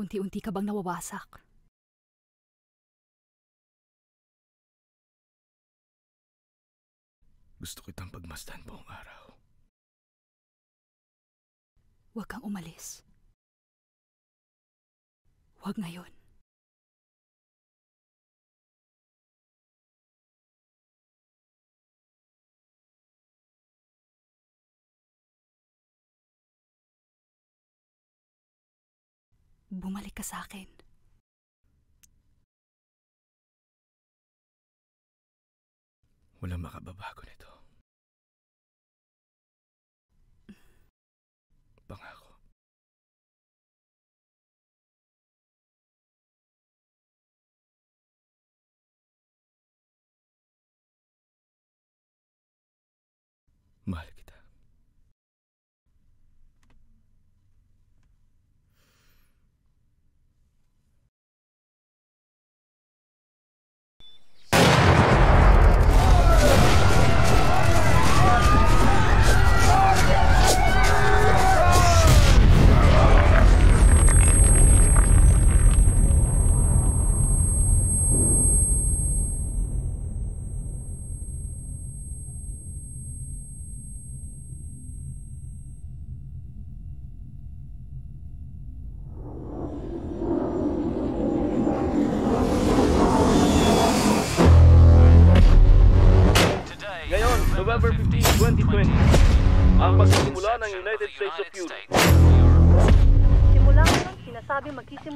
Unti-unti ka bang nawawasak? Gusto kitang pagmasdan buong araw. Huwag kang umalis. Huwag ngayon. Bumalik ka sa akin. Walang makababago nito. Pangako. Mahal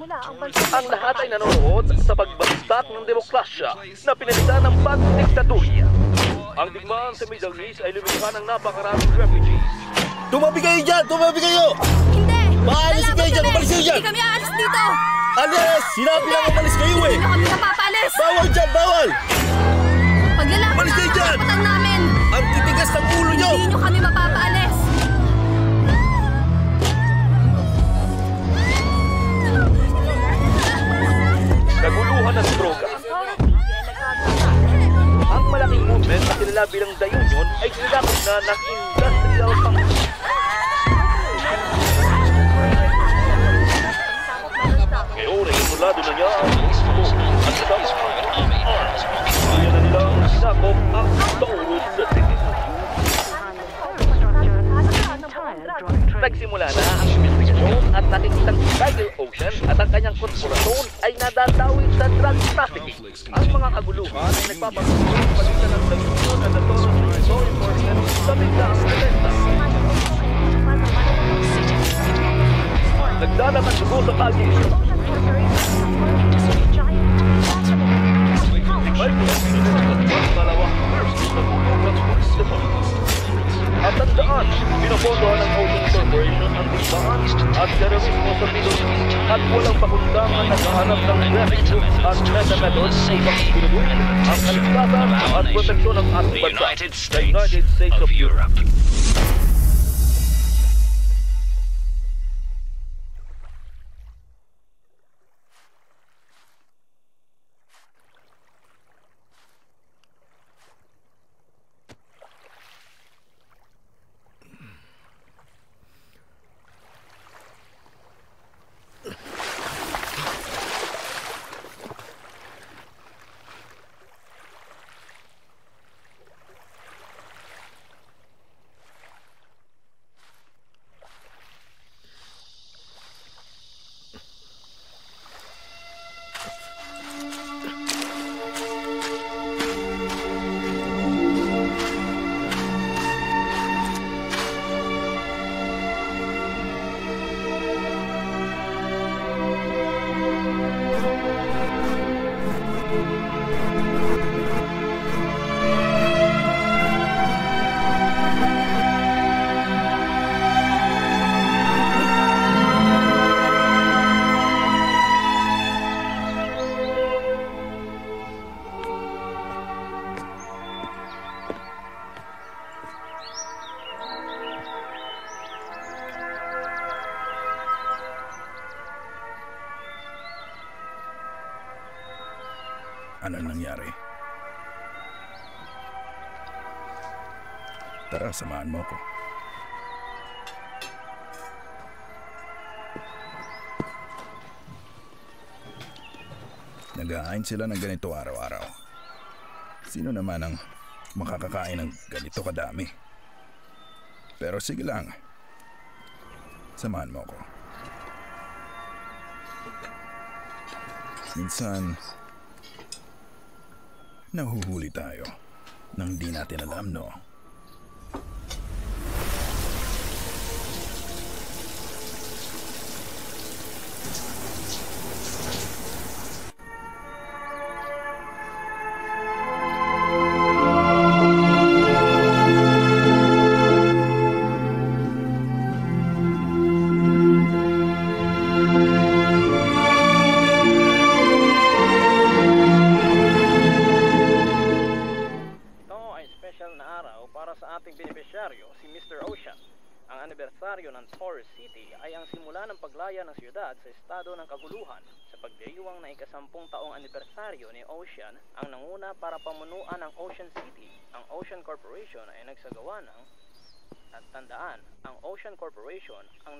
magsisimula ang. Ang lahat ay nanonood sa pagbagsak ng demokrasya na pinalitan ng bagong diktatorya. Ang digmaan sa Middle East ay lumikha ng napakaraming refugees. Tumabi kayo dyan! Tumabi kayo! Hindi! Maalis kayo dyan! kami! Umalis kayo dyan! Hindi kami aalis dito! Alis! Sinabi lang umalis kayo eh! Hindi kami napapalis! Bawal dyan! Bawal! Paglalaban Umalis kayo dyan! Naguluhan ng droga. Ang malaking movement na kilala bilang The Union ay sinilakot na ng industrial pang... Ngayon ay simulado na niya ang mismo at kasama ang arms. Kaya na nilang sinakop ang Taurus City. Nagsimula na ang investigasyon at nakikitang si Tiger Ocean at ang kanyang korporasyon ay nadadawit sa drug trafficking. Ang mga kaguluhan ay nagpapatuloy palitan ng Union at Taurus Law Enforcement sa biglaang alenta. Nagdalaman dugo sa pag-iisip. May at malawak versus na ng police department. At tandaan, pinapotohan ng Corporation at sa at walang naghahanap ng revenue at ang at proteksyon ng ating bansa, the United States of Europe. Sila ng ganito araw-araw. Sino naman ang makakakain ng ganito kadami? Pero sige lang. Samahan mo ako. Minsan, nahuhuli tayo nang di natin alam, no?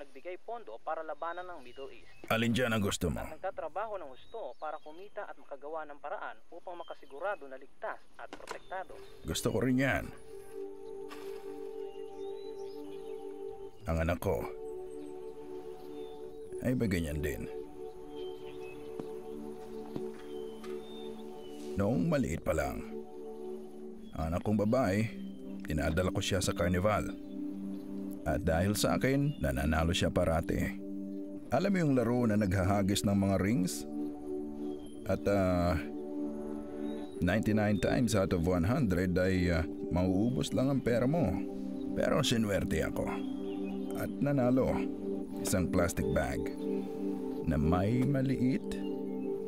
Nagbigay pondo para labanan ng Middle East. Alin dyan ang gusto mo? At nagtatrabaho ng husto para kumita at makagawa ng paraan upang makasigurado na ligtas at protektado. Gusto ko rin yan. Ang anak ko ay ba ganyan din? Noong maliit pa lang, ang anak kong babae, tinadala ko siya sa karnival. At dahil sa akin, nananalo siya parati. Alam mo yung laro na naghahagis ng mga rings? At ah, 99 times out of 100 ay ah, mauubos lang ang pera mo. Pero sinwerte ako. At nanalo. Isang plastic bag na may maliit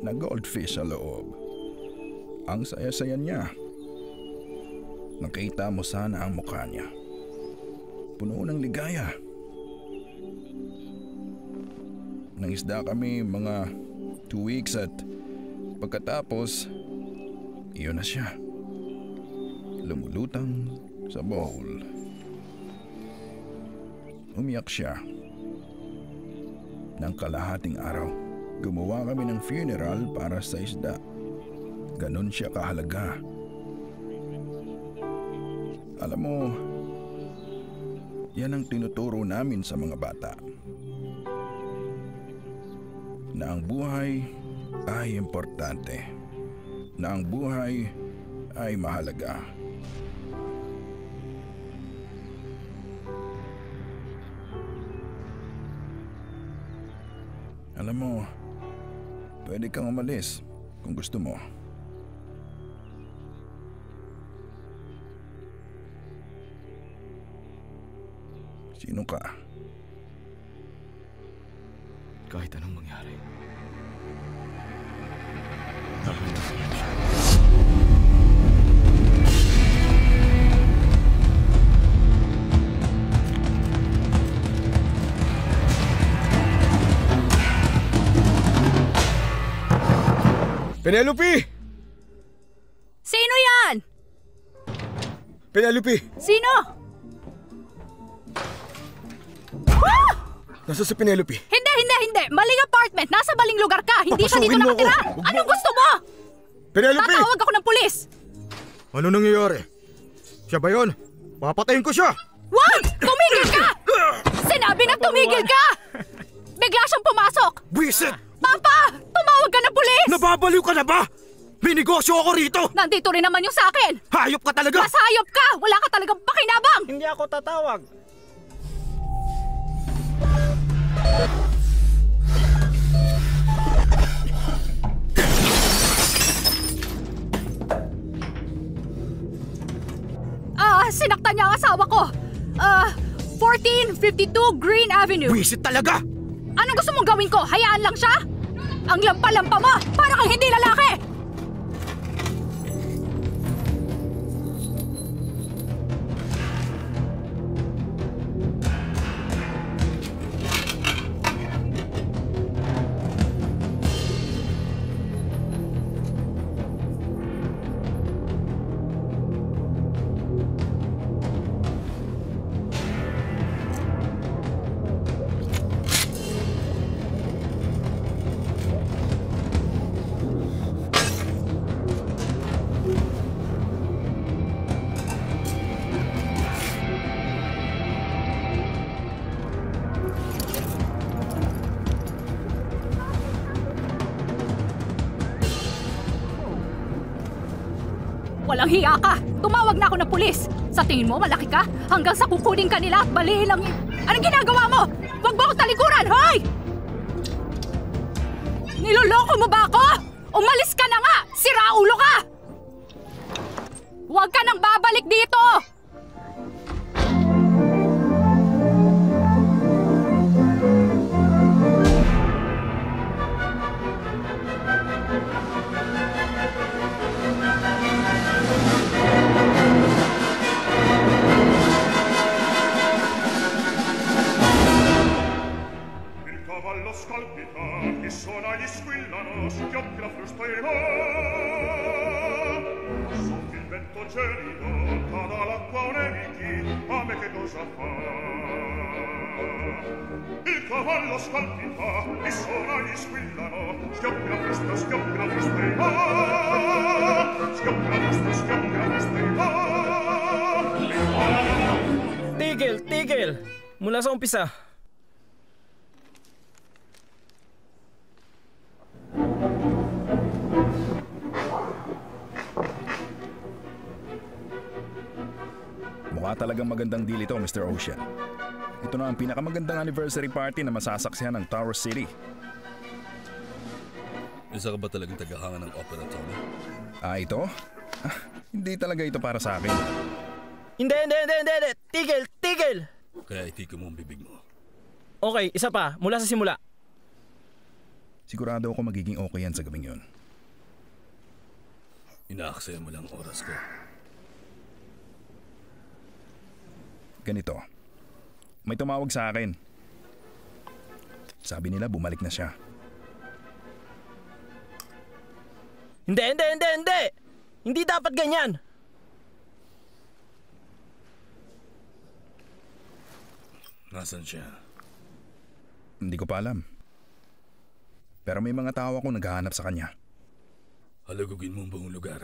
na goldfish sa loob. Ang saya-saya niya. Nakita mo sana ang mukha niya. Puno ng ligaya. Nangisda kami mga two weeks at pagkatapos, iyon na siya. Lumulutang sa bowl. Umiyak siya. Nang kalahating araw, gumawa kami ng funeral para sa isda. Ganon siya kahalaga. Alam mo, yan ang tinuturo namin sa mga bata. Na ang buhay ay importante. Na ang buhay ay mahalaga. Alam mo, pwede kang umalis kung gusto mo. Sino ka? Kahit anong mangyari. Penelope! Sino yan? Penelope! Sino? Nasa si Penelope? Hindi, hindi, hindi. Maling apartment. Nasa maling lugar ka. Hindi siya dito ako. nakatira. Mo- Anong gusto mo? Penelope! Tatawag ako ng pulis. Ano nangyayari? Siya ba yun? Papatayin ko siya! Wag! Tumigil ka! Sinabi na tumigil ka! Bigla siyang pumasok. Buisit! Papa! Tumawag ka ng pulis! Nababaliw ka na ba? May negosyo ako rito! Nandito rin naman yung sa akin. Hayop ka talaga! Mas hayop ka! Wala ka talagang pakinabang! Hindi ako tatawag. Ah, sinaktan niya ang asawa ko. Ah, 1452 Green Avenue. Buisit talaga! Anong gusto mong gawin ko? Hayaan lang siya? Ang lampa-lampa mo! Para kang hindi lalaki! Walang hiya ka! Tumawag na ako ng pulis! Sa tingin mo, malaki ka? Hanggang sa kukunin ka nila at balihin yun. Anong ginagawa mo? Huwag mo akong talikuran, hoy! Umpisa. Mukha talagang magandang deal ito, Mr. Ocean. Ito na ang pinakamagandang anniversary party na masasaksihan ng Tower City. Isa ka ba talagang tagahanga ng opera, Tony? Ah, ito? Ah, hindi talaga ito para sa akin. Hindi, hindi, hindi, hindi, hindi! Tigil! Tigil! Kaya itiko mo ang bibig mo. Okay, isa pa. Mula sa simula. Sigurado ako magiging okay yan sa gabing yun. Inaaksaya mo lang ang oras ko. Ganito. May tumawag sa akin. Sabi nila bumalik na siya. Hindi, hindi, hindi, hindi! Hindi dapat ganyan! Nasaan siya? Hindi ko pa alam. Pero may mga tao ako naghahanap sa kanya. Halugugin mo ang buong lugar.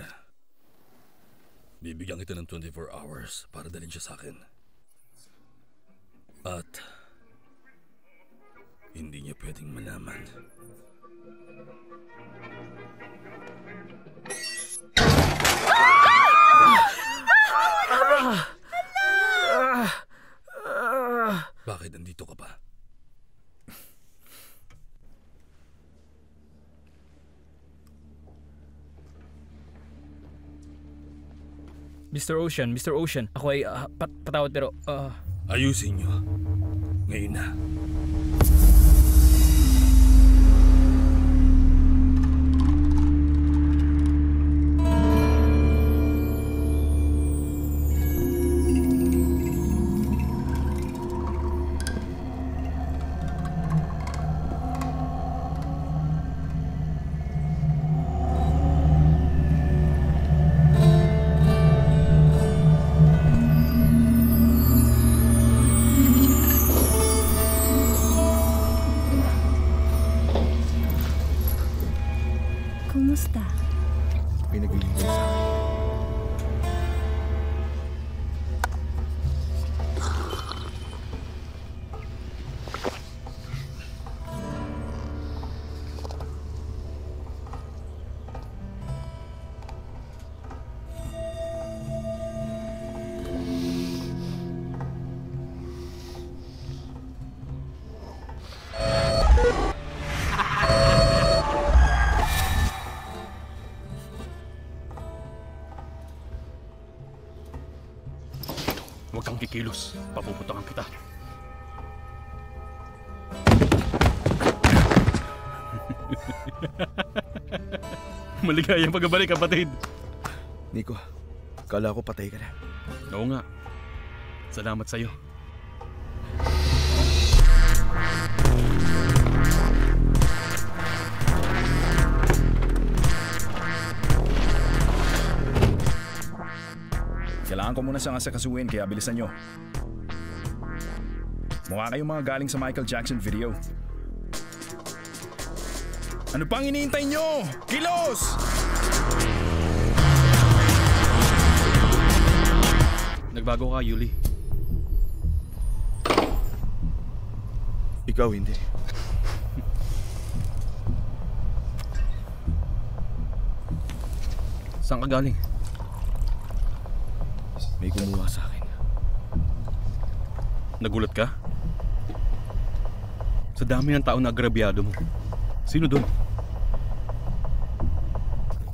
Bibigyan kita ng 24 hours para dalhin siya sa akin. At hindi niya pwedeng malaman. Bakit nandito ka pa? Mr. Ocean, Mr. Ocean. Ako ay ah, pat patawad pero... ah, Ayusin niyo. Ngayon na. Kikilos. Papuputokan kita. Maligayang pagbabalik, kapatid. Nico, kala ko patay ka na. Oo nga. Salamat sa'yo. Ko muna siyang asikasuhin kaya bilisan nyo. Mukha kayong mga galing sa Michael Jackson video. Ano pang iniintay nyo? Kilos! Nagbago ka, Yuli. Ikaw hindi. Saan ka galing? May kumuha sa akin. Nagulat ka? Sa dami ng tao na agrabyado mo. Sino doon?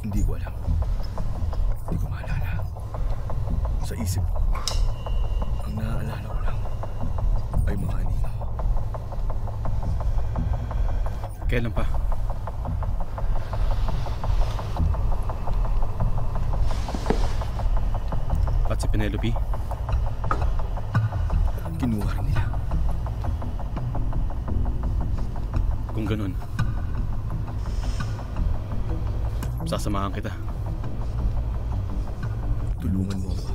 Hindi ko alam. Hindi ko maalala. Sa isip ko, ang naaalala ko lang ay mga anino. Kailan pa? At si Penelope? Kinuha rin nila. Kung ganun, sasamahan kita. Tulungan mo ako.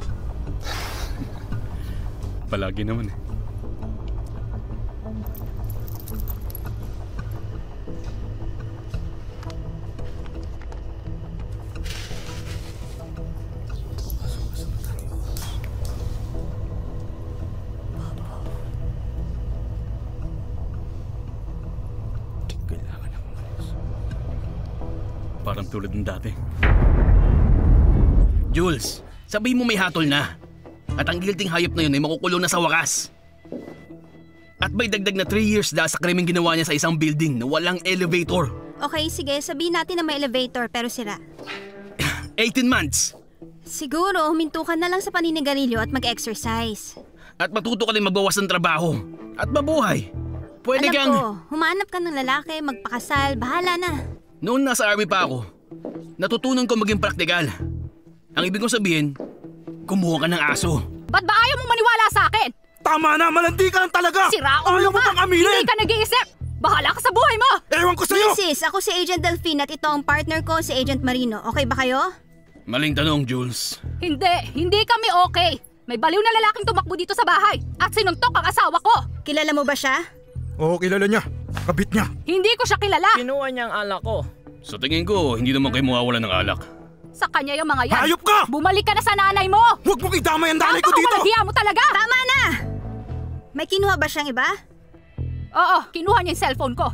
Palagi naman eh. Parang tulad ng dati. Jules, sabihin mo may hatol na. At ang guilting hayop na yun ay makukulong na sa wakas. At may dagdag na 3 years dahil sa krimeng ginawa niya sa isang building na walang elevator. Okay, sige. Sabihin natin na may elevator pero sira. 18 months. Siguro, huminto ka na lang sa paninigarilyo at mag-exercise. At matuto ka din magbawas ng trabaho. At mabuhay. Pwede Alam kang... ko, humanap ka ng lalaki, magpakasal, bahala na. Noon nasa army pa ako, natutunan ko maging praktikal. Ang ibig kong sabihin, kumuha ka ng aso. Ba't ba ayaw mong maniwala sa akin? Tama na, malandi ka lang talaga! Sira Ayaw mo ka! bang aminin? Hindi ka nag-iisip! Bahala ka sa buhay mo! Ewan ko sa'yo! Mrs., ako si Agent Delphine at ito ang partner ko, si Agent Marino. Okay ba kayo? Maling tanong, Jules. Hindi, hindi kami okay. May baliw na lalaking tumakbo dito sa bahay at sinuntok ang asawa ko. Kilala mo ba siya? Oo, kilala niya. Kabit niya. Hindi ko siya kilala. Kinuha niya ang alak ko. Sa tingin ko, hindi naman kayo mawawala ng alak. Sa kanya yung mga yan. Hayop ka! Bumalik ka na sa nanay mo! Huwag mong idamay ang nanay ko dito! Napakawalang mo talaga! Tama na! May kinuha ba siyang iba? Oo, kinuha niya yung cellphone ko.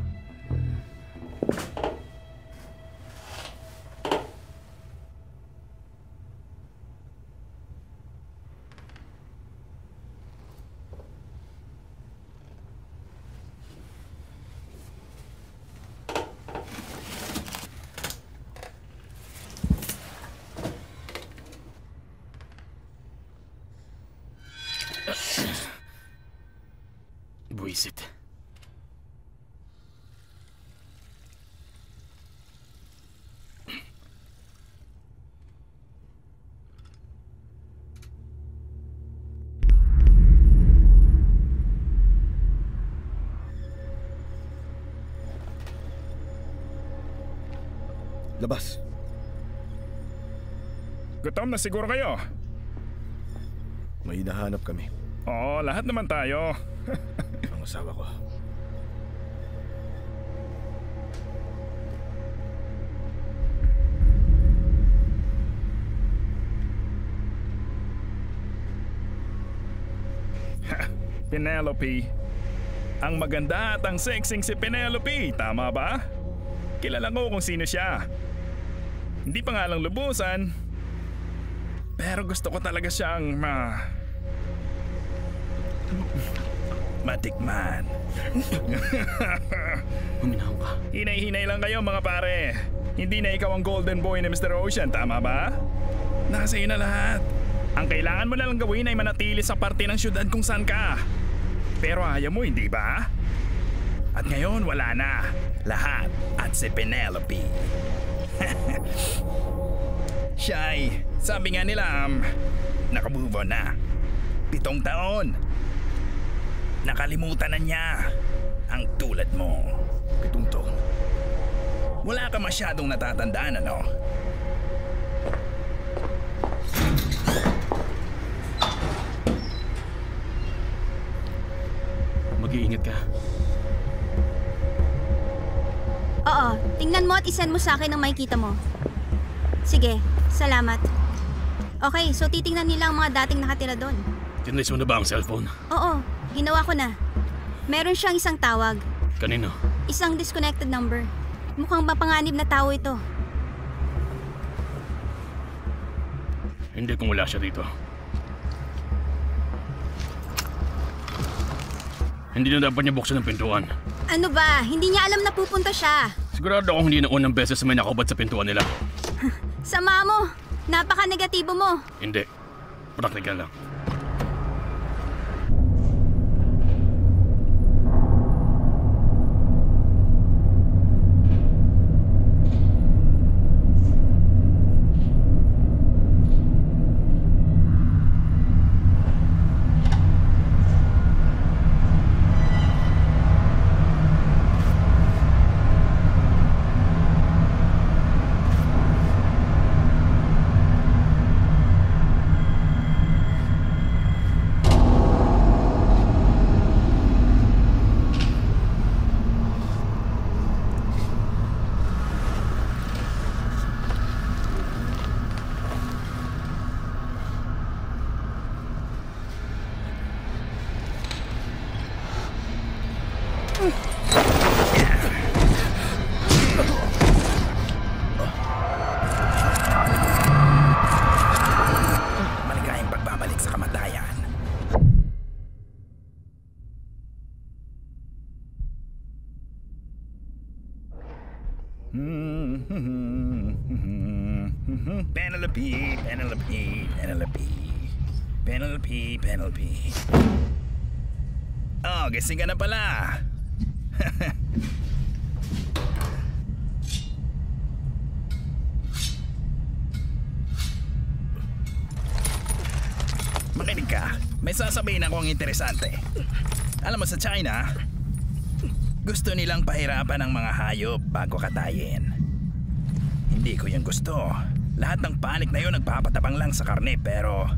Gutom na siguro kayo. May hinahanap kami. Oo, lahat naman tayo. Ang asawa ko. Penelope. Ang maganda at ang sexing si Penelope, tama ba? Kilala ko kung sino siya. Hindi pa nga lang lubusan. Pero gusto ko talaga siyang ma... Matikman. Huminaw ka. Hinay-hinay lang kayo mga pare. Hindi na ikaw ang golden boy ni Mr. Ocean, tama ba? Nasa iyo na lahat. Ang kailangan mo na lang gawin ay manatili sa parte ng syudad kung saan ka. Pero ayaw mo, hindi ba? At ngayon, wala na. Lahat. At si Penelope. Siya ay, sabi nga nila, um, nakamove on na. Pitong taon. Nakalimutan na niya ang tulad mo. Pitong taon. Wala ka masyadong natatandaan, ano? Mag-iingat ka. Oo, tingnan mo at isend mo sa akin ang makikita mo. Sige, Salamat. Okay, so titingnan nila ang mga dating nakatira doon. Tinlace mo na ba ang cellphone? Oo, ginawa ko na. Meron siyang isang tawag. Kanino? Isang disconnected number. Mukhang mapanganib na tao ito. Hindi kung wala siya dito. Hindi na dapat niya buksan ang pintuan. Ano ba? Hindi niya alam na pupunta siya. Sigurado akong hindi na unang beses may nakabad sa pintuan nila. Sama mo. Napaka-negatibo mo. Hindi. Praktikal lang. Gising ka na pala. Makinig ka. May sasabihin akong interesante. Alam mo sa China, gusto nilang pahirapan ang mga hayop bago katayin. Hindi ko yung gusto. Lahat ng panik na yun nagpapatabang lang sa karne pero...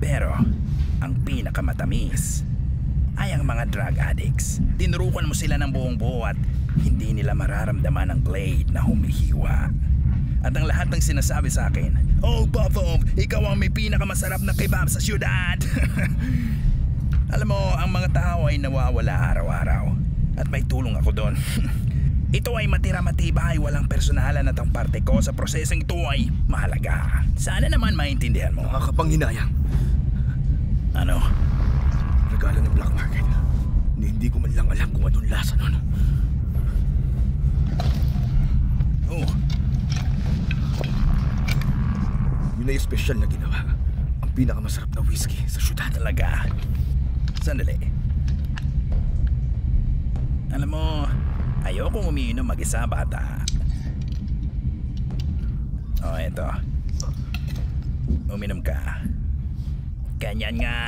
Pero, ang pinakamatamis mga drug addicts. Tinurukan mo sila ng buong buo at hindi nila mararamdaman ang blade na humihiwa. At ang lahat ng sinasabi sa akin, Oh, Popov, ikaw ang may pinakamasarap na kebab sa syudad. Alam mo, ang mga tao ay nawawala araw-araw. At may tulong ako doon. ito ay matira matibay, walang personalan at ang parte ko sa prosesong ito ay mahalaga. Sana naman maintindihan mo. Nakakapanghinayang. Ano? Regalo ng black market. Ni hindi ko man lang alam kung anong lasa nun. Oh, Yun ay espesyal na ginawa. Ang pinakamasarap na whiskey sa syudad. talaga. Sandali. Alam mo, ayokong umiinom mag-isa bata. Oh, eto. Uminom ka. Ganyan nga.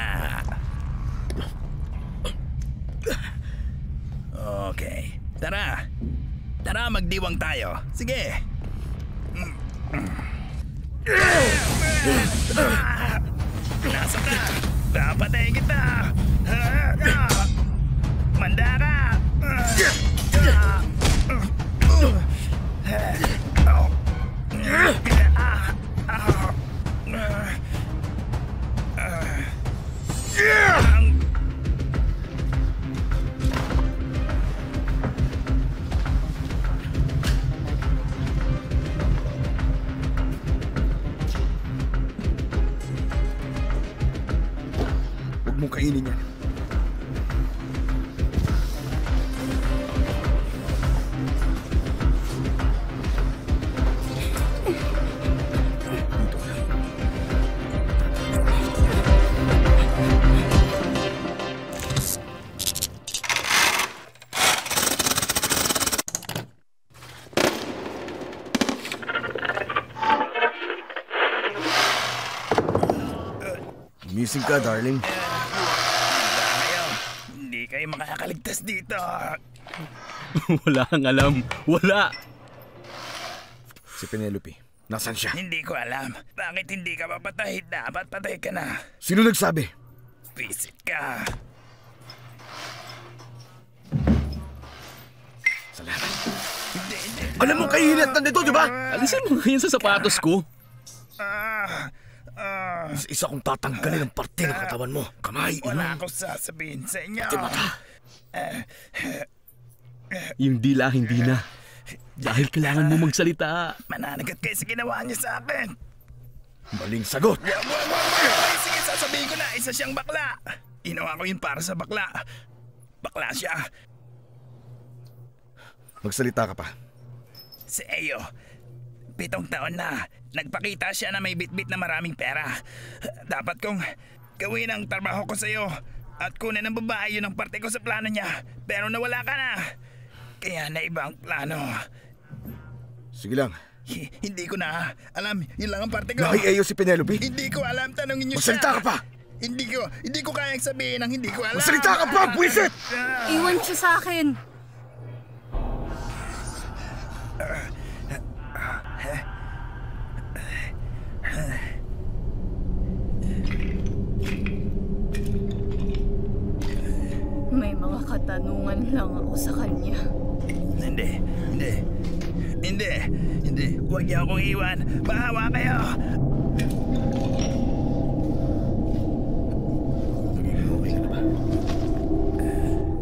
Okay. Tara. Tara, magdiwang tayo. Sige. Nasa ka? Papatayin kita! Manda ka! Gumising ka, darling. Kayo, hindi kayo makakaligtas dito. Wala kang alam. Wala! Si Penelope. Nasaan siya? Hindi ko alam. Bakit hindi ka papatay? Dapat patay ka na. Sino nagsabi? Visit ka. Salamat. Alam mo kainat na nito, di ba? Alisin mo ngayon sa sapatos ko. Ah, ah, Isa kong tatanggalin ang parte ng katawan mo. Kamay, wala ilong. akong sasabihin sa inyo. Pati mata. Yung dila, hindi na. Dahil kailangan mo magsalita. Mananagat kayo sa ginawa niyo sa akin. Maling sagot. Wag, wag, wag. Ay, sige, sasabihin ko na. Isa siyang bakla. Ginawa ko yun para sa bakla. Bakla siya. Magsalita ka pa. Si Eyo, pitong taon na. Nagpakita siya na may bitbit na maraming pera. Dapat kong gawin ang trabaho ko sa'yo at kunin ng babae yun ang parte ko sa plano niya. Pero nawala ka na. Kaya naiba ang plano. Sige lang. Hi- hindi ko na alam. Yun lang ang parte ko. Nakieyo si Penelope. Hindi ko alam. Tanongin niyo Magsalita ka pa! Hindi ko, hindi ko kayang sabihin ang hindi ko alam. Magsalita ka pa, buwisit! Iwan siya sa akin. May mga katanungan lang ako sa kanya. Hindi, hindi. Hindi, hindi. Huwag niyo akong iwan. Bahawa kayo.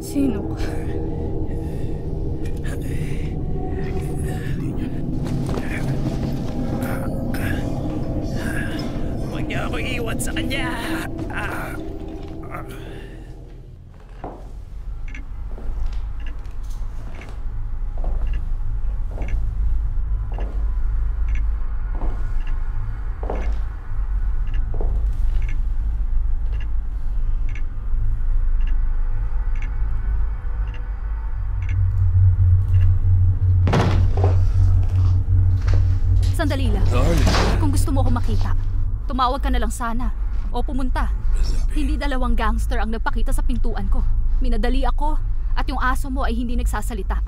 Sino ka? Huwag niyo akong iwan sa kanya. Ah. Sandali lang. Kung gusto mo ako makita, tumawag ka na lang sana. O pumunta. Hindi dalawang gangster ang nagpakita sa pintuan ko. Minadali ako at yung aso mo ay hindi nagsasalita.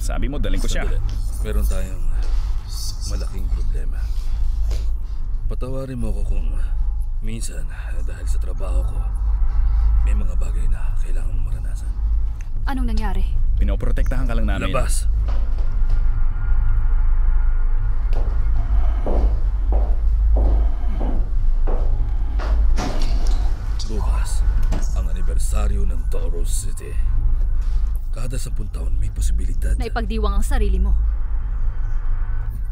sabi mo, daling ko siya. Sandali. Meron tayong malaking problema. Patawarin mo ako kung minsan dahil sa trabaho ko, may mga bagay na kailangan mong maranasan. Anong nangyari? Pinoprotektahan ka lang namin. Labas! Anibersaryo ng Toro City. Kada sampung taon may posibilidad. Na ipagdiwang ang sarili mo.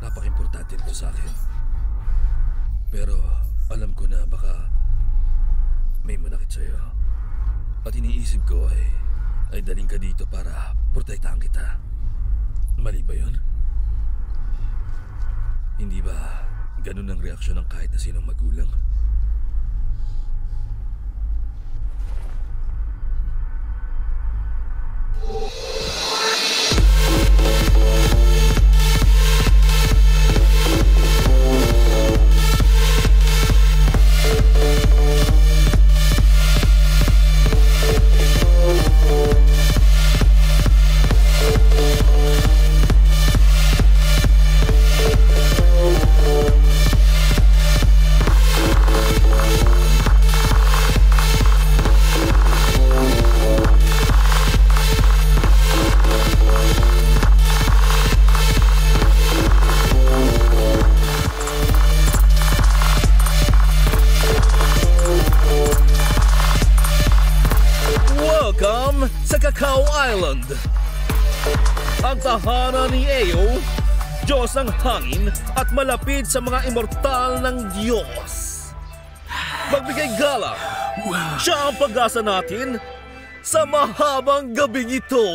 Napaka-importante nito sa akin. Pero alam ko na baka may manakit sa'yo. At iniisip ko ay, ay daling ka dito para protektahan kita. Mali ba yun? Hindi ba ganun ang reaksyon ng kahit na sinong magulang? Música sa Cacao Island! Ang tahanan ni Eo, Diyos ng hangin at malapit sa mga immortal ng Diyos. Magbigay galang, siya ang pag-asa natin sa mahabang gabing ito.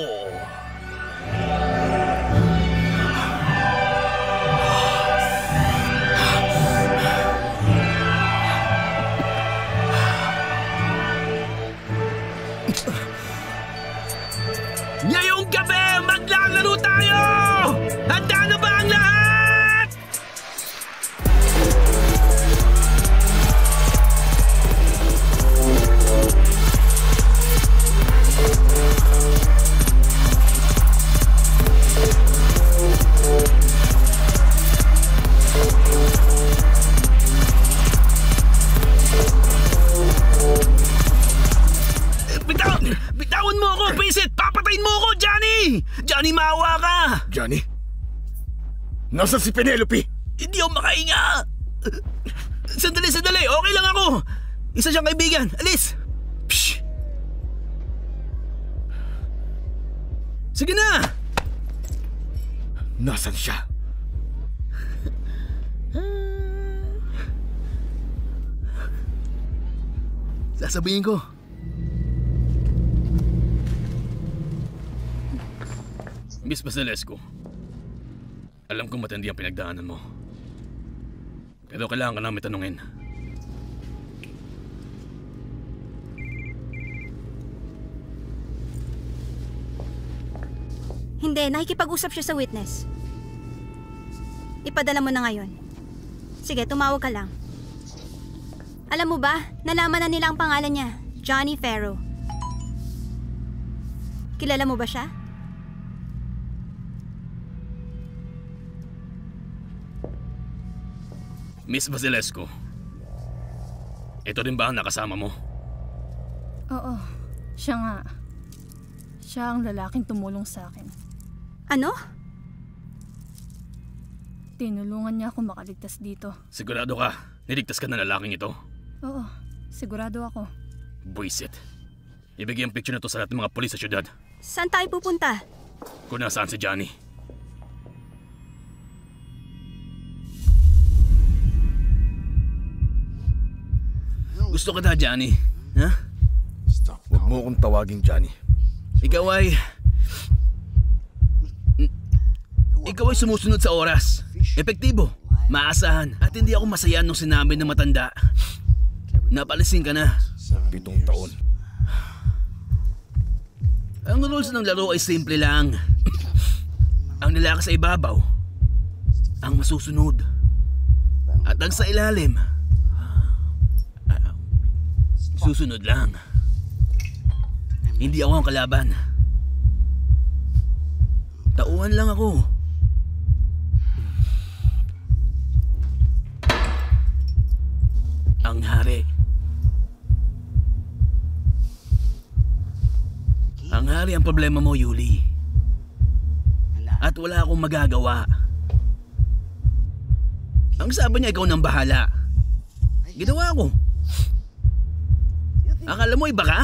Maglalaro tayo! Vincent! Papatayin mo ako, Johnny! Johnny, maawa ka! Johnny? Nasaan si Penelope? Hindi ako makahinga! Sandali, sandali! Okay lang ako! Isa siyang kaibigan! Alis! Psh! Sige na! Nasaan siya? Sasabihin ko. Miss Basilescu, alam kong matindi ang pinagdaanan mo. Pero kailangan ka namin tanungin. Hindi, nakikipag-usap siya sa witness. Ipadala mo na ngayon. Sige, tumawag ka lang. Alam mo ba, nalaman na nila ang pangalan niya, Johnny Farrow. Kilala mo ba siya? Miss Basilescu, ito rin ba ang nakasama mo? Oo, siya nga. Siya ang lalaking tumulong sa akin. Ano? Tinulungan niya ako makaligtas dito. Sigurado ka, niligtas ka ng lalaking ito? Oo, sigurado ako. Buisit. Ibigay ang picture na to sa lahat ng mga polis sa syudad. Saan tayo pupunta? Kung nasaan si Johnny. Gusto ka na, Johnny? Ha? Huwag mo akong tawaging Johnny. Ikaw ay... Ikaw ay sumusunod sa oras. Epektibo. Maasahan. At hindi ako masaya nung sinabi ng matanda. Napalisin ka na. Pitong taon. Ang rules ng laro ay simple lang. Ang nilaka sa ibabaw, ang masusunod. At ang sa ilalim, susunod lang. Hindi ako ang kalaban. Tauhan lang ako. Ang hari. Ang hari ang problema mo, Yuli. At wala akong magagawa. Ang sabi niya ikaw nang bahala. Ginawa ko. Akala mo iba ka?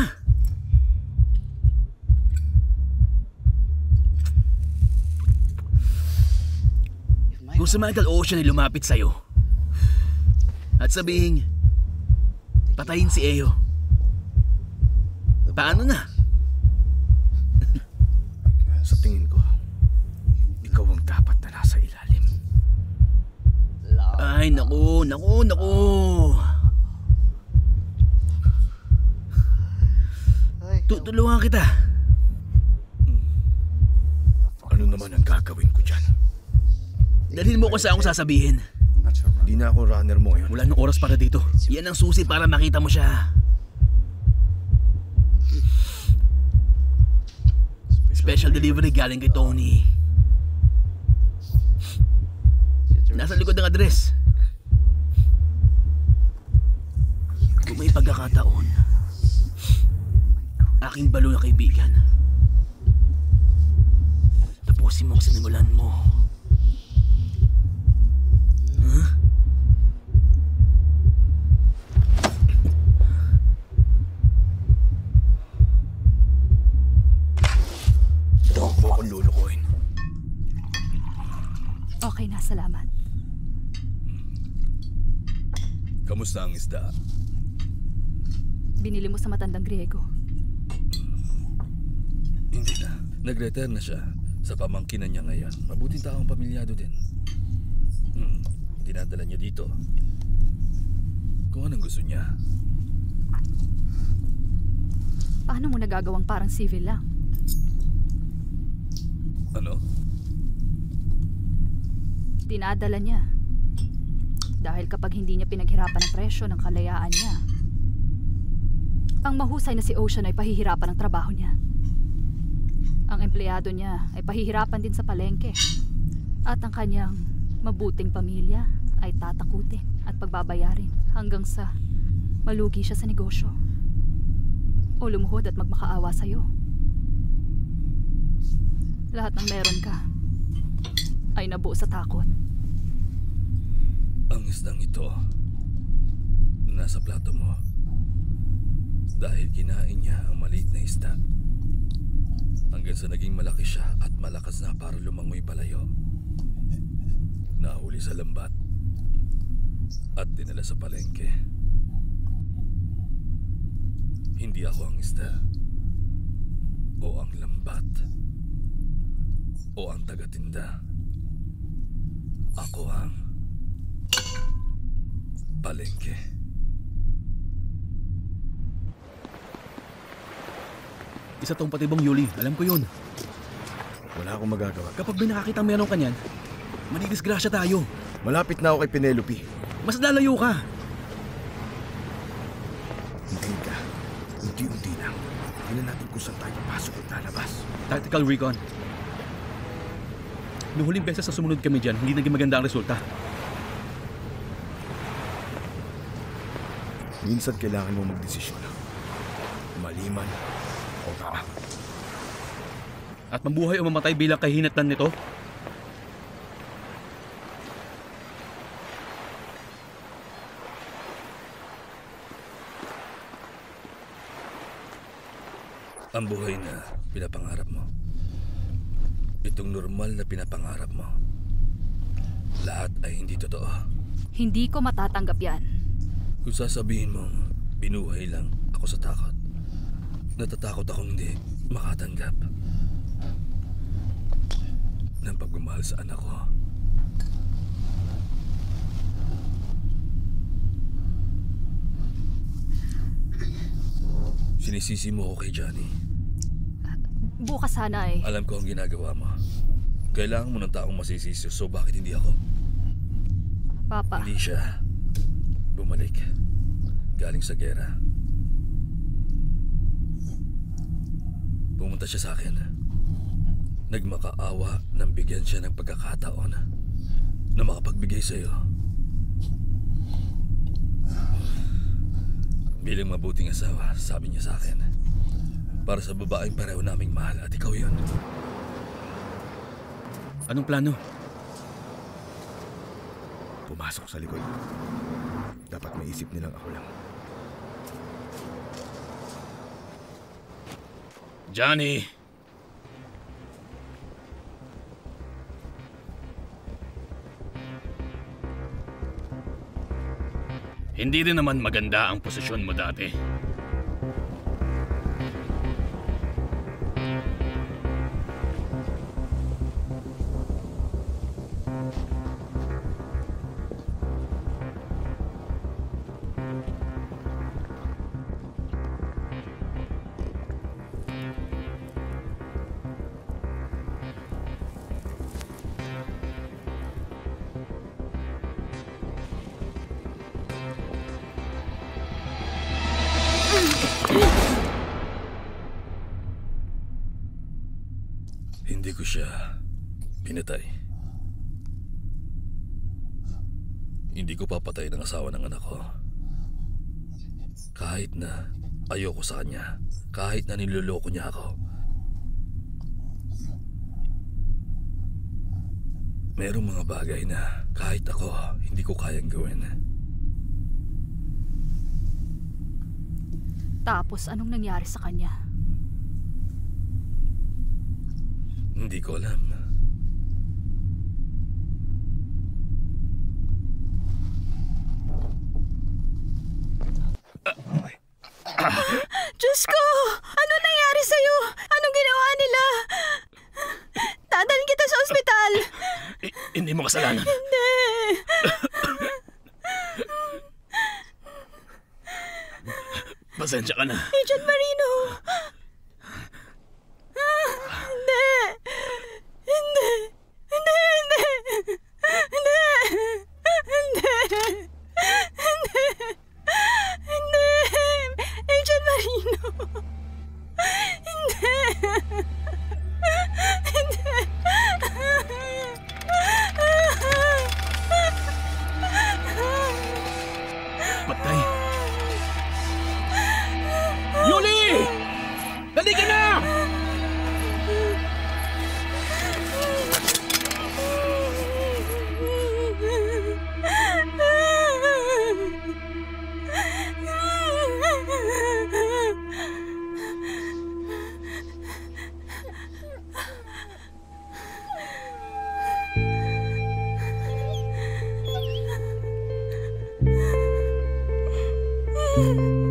Kung si Michael Ocean ay lumapit sa'yo at sabihin, patayin si Eo. Paano na? Sa tingin ko, ikaw ang dapat na nasa ilalim. Ay, naku, naku, naku. Tutulungan kita. Ano naman ang gagawin ko dyan? Dalhin mo ko sa akong sasabihin. Di na ako runner mo ngayon. Wala nang oras para dito. Yan ang susi para makita mo siya. Special delivery galing kay Tony. Nasa likod ng address. Kung may pagkakataon, aking balo na kaibigan. Tapusin mo ang sinimulan mo. Huh? Huwag mo akong lulukuhin. Okay na, salamat. Kamusta ang isda? Binili mo sa matandang Griego. Hindi na. Nag-retire na siya sa pamangkinan niya ngayon. Mabuting taong pamilyado din. Hmm, dinadala niya dito. Kung anong gusto niya. Paano mo nagagawang parang civil lang? Ano? Dinadala niya. Dahil kapag hindi niya pinaghirapan ang presyo ng kalayaan niya, ang mahusay na si Ocean ay pahihirapan ang trabaho niya. Ang empleyado niya ay pahihirapan din sa palengke. At ang kanyang mabuting pamilya ay tatakutin at pagbabayarin hanggang sa malugi siya sa negosyo. O lumuhod at magmakaawa sa'yo. Lahat ng meron ka ay nabuo sa takot. Ang isdang ito nasa plato mo. Dahil kinain niya ang maliit na isda. Hanggang sa naging malaki siya at malakas na para lumangoy palayo. Nahuli sa lambat at dinala sa palengke. Hindi ako ang isda o ang lambat. o ang tagatinda. Ako ang palengke. Isa tong patibong Yuli. Alam ko yun. Wala akong magagawa. Kapag may nakakita meron ka niyan, manidisgrasya tayo. Malapit na ako kay Penelope. Mas lalayo ka. Makinig ka. Unti-unti lang. Tingnan natin kung saan tayo papasok at lalabas. Tactical recon. Noong huling beses sa sumunod kami dyan, hindi naging maganda ang resulta. Minsan kailangan mo magdesisyon. Maliman. At mabuhay o mamatay bilang kahinatnan nito, Ang buhay na pinapangarap mo. Itong normal na pinapangarap mo. Lahat ay hindi totoo. Hindi ko matatanggap yan. Kung sasabihin mong binuhay lang ako sa takot, natatakot akong hindi makatanggap ng pagmamahal sa anak ko. Sinisisi mo ako kay Johnny. Bukas sana ay... Alam ko ang ginagawa mo. Kailangan mo ng taong masisisi, so bakit hindi ako? Papa, Hindi siya bumalik. Galing sa gera. Pumunta siya sa akin. Nagmakaawa nang bigyan siya ng pagkakataon na makapagbigay sa iyo. Bilang mabuting asawa, sabi niya sa akin, para sa babaeng pareho naming mahal at ikaw yun. anong plano? Pumasok sa likod. Dapat maisip nilang ako lang. Johnny! Hindi rin naman maganda ang posisyon mo dati. Sa kanya. Kahit na niloloko niya ako. Merong mga bagay na kahit ako hindi ko kayang gawin. tapos anong nangyari sa kanya? Hindi ko alam. Diyos ko! Ano nangyari sa'yo? Anong ginawa nila? Dadalhin kita sa ospital! I- hindi mo kasalanan. Hindi! Pasensya ka na. 嗯。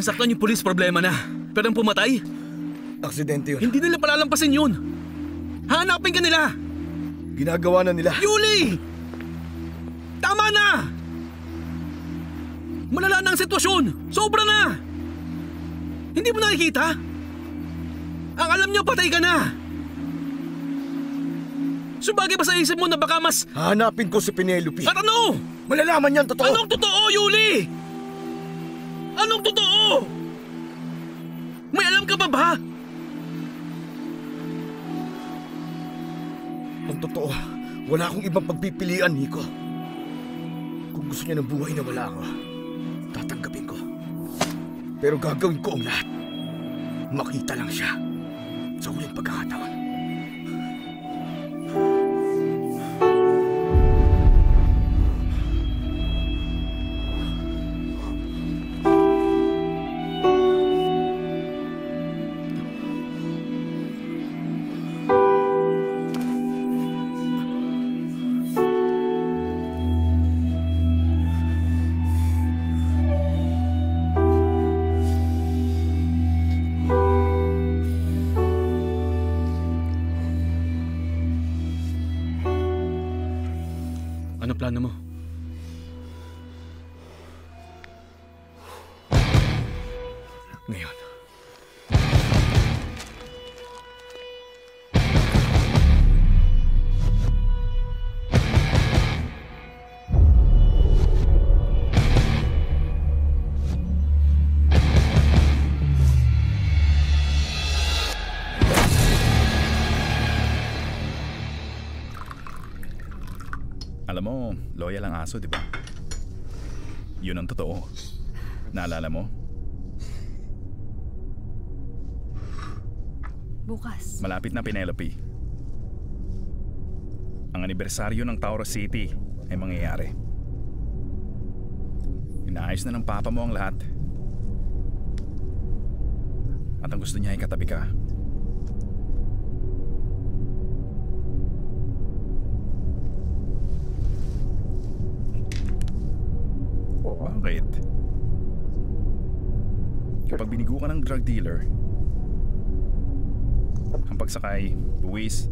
Ang saktan yung pulis problema na. Pero ang pumatay, Aksidente yun. hindi nila palalampasin yun. Hanapin ka nila! Ginagawa na nila. Yuli! Tama na! Malala na ang sitwasyon! Sobra na! Hindi mo nakikita? Ang alam niyo, patay ka na! Subagay ba sa isip mo na baka mas... Hanapin ko si Penelope. At ano? Malalaman yan, totoo. Anong totoo, Yuli? Anong totoo? Ba? Ang totoo, wala akong ibang pagpipilian, Nico. Kung gusto niya ng buhay na wala ako, tatanggapin ko. Pero gagawin ko ang lahat. Makita lang siya sa huling pagkakataon. Loyal ang aso, di ba? Yun ang totoo. Naalala mo? Bukas. Malapit na Penelope. Ang anibersaryo ng Tauro City ay mangyayari. Inaayos na ng papa mo ang lahat. At ang gusto niya ay katabi ka. Bakit? Kapag binigo ka ng drug dealer, ang pagsakay, buwis,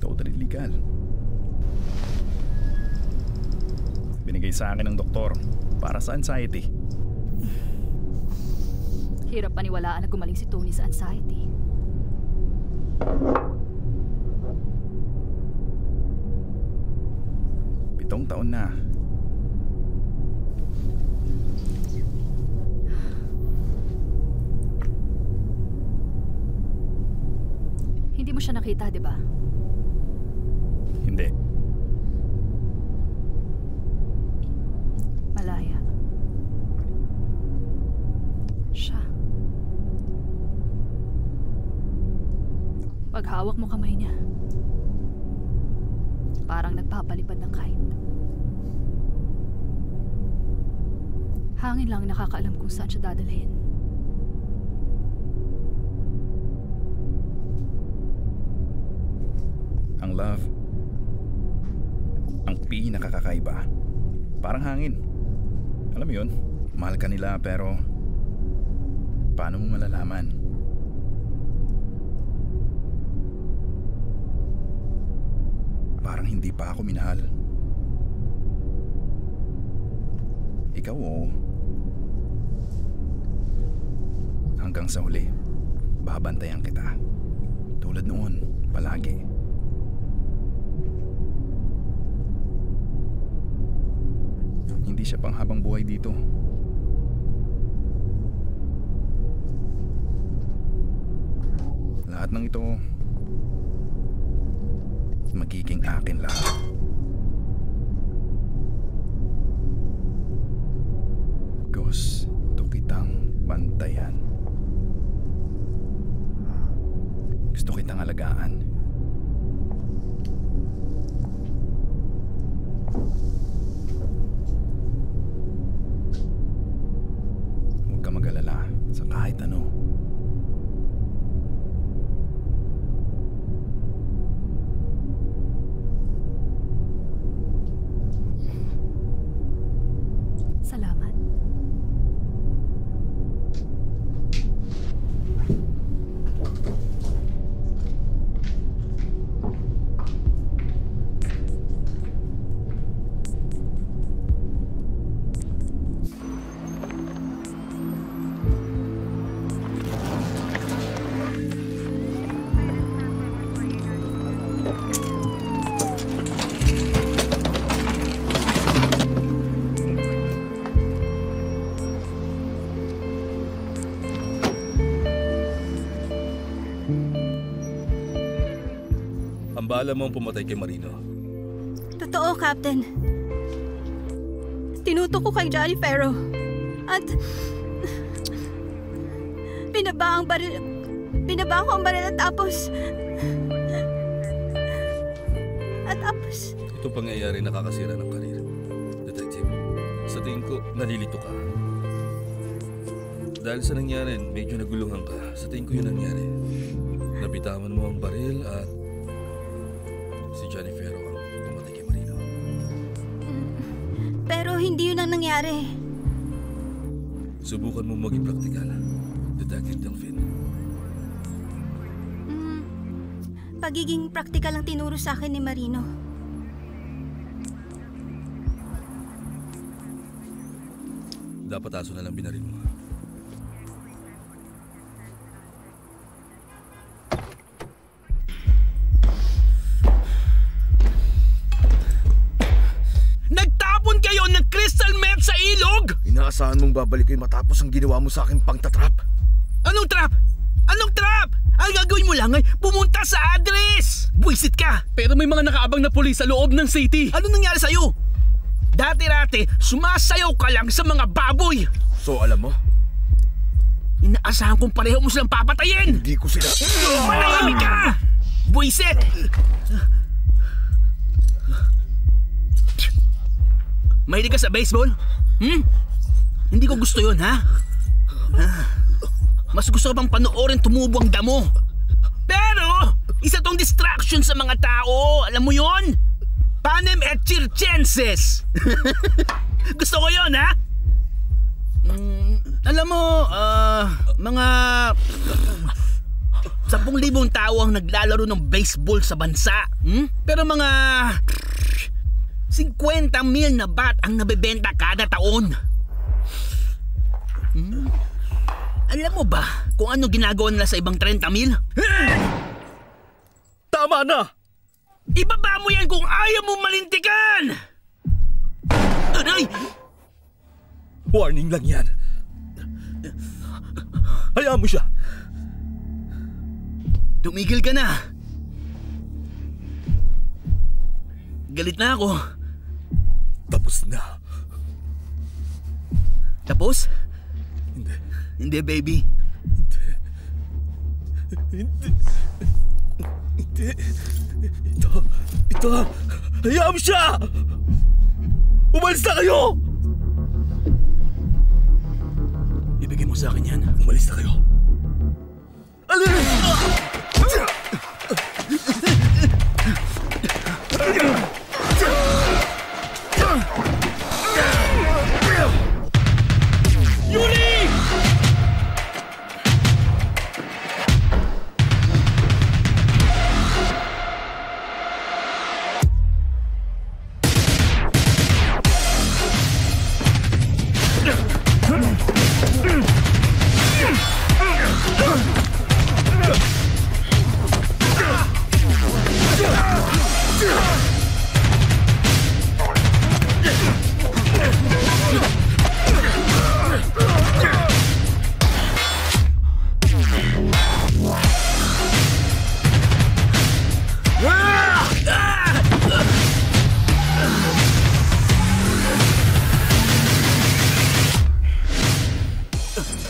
totally legal. Binigay sa akin ng doktor para sa anxiety. Hirap paniwalaan na gumaling si Tony sa anxiety. Pitong taon na. Mo siya nakita, di ba? Hindi. Malaya. Siya. Paghawak mo kamay niya, parang nagpapalipad ng kite. Hangin lang ang nakakaalam kung saan siya dadalhin. Pinakakakaiba. Parang hangin. Alam mo yun, mahal ka nila pero paano mo malalaman? Parang hindi pa ako minahal. Ikaw oo. Hanggang sa huli, babantayan kita. Tulad noon, palagi. Hindi siya pang habang buhay dito. Lahat ng ito, magiging akin lahat. Gusto kitang bantayan. Ang bala mo ang pumatay kay Marino. Totoo, Captain. Tinuto ko kay Johnny Ferro. At... Binaba ang baril... Binaba ko ang baril at tapos... At tapos... Itong pangyayari nakakasira ng karir. Detective, sa tingin ko, nalilito ka. Dahil sa nangyari, medyo naguluhan ka. Sa tingin ko yun nangyari. Nabitawan mo ang baril at ang nangyari. Subukan mo maging praktikal. Detective Delphine. Mm, pagiging praktikal ang tinuro sa akin ni Marino. Dapat aso na lang binaril mo. Babalik kayo matapos ang ginawa mo sa akin pangtatrap. Anong trap? Anong trap? Ang gagawin mo lang ay pumunta sa address! Buisit ka! Pero may mga nakaabang na pulis sa loob ng city. Ano nangyari sa'yo? Dati-rati, sumasayaw ka lang sa mga baboy! So alam mo, Inaasahan kong pareho mo silang papatayin! hindi ko sila... Manahimik ka! Buisit! Mahilig ka sa baseball? Hmm? Hindi ko gusto yon ha? Mas gusto ko bang panoorin tumubo ang damo. Pero, isa tong distraction sa mga tao. Alam mo yon? Panem et circenses. gusto ko yon ha? Mm, alam mo, ah, mga 10,000 tao ang naglalaro ng baseball sa bansa. Hmm? Pero mga 50 mil na bat ang nabebenta kada taon. Hmm? Alam mo ba kung ano ginagawa nila sa ibang 30 mil? Tama na! Ibaba mo yan kung ayaw mo malintikan! Aray! Warning lang yan. Hayaan mo siya. Tumigil ka na. Galit na ako. Tapos na. Tapos? Hindi. Hindi, baby. Hindi. Hindi. Ito. Ito. Hayaan mo siya! Umalis na kayo! Ibigay mo sa akin yan. Umalis na kayo. Alis! Yuri!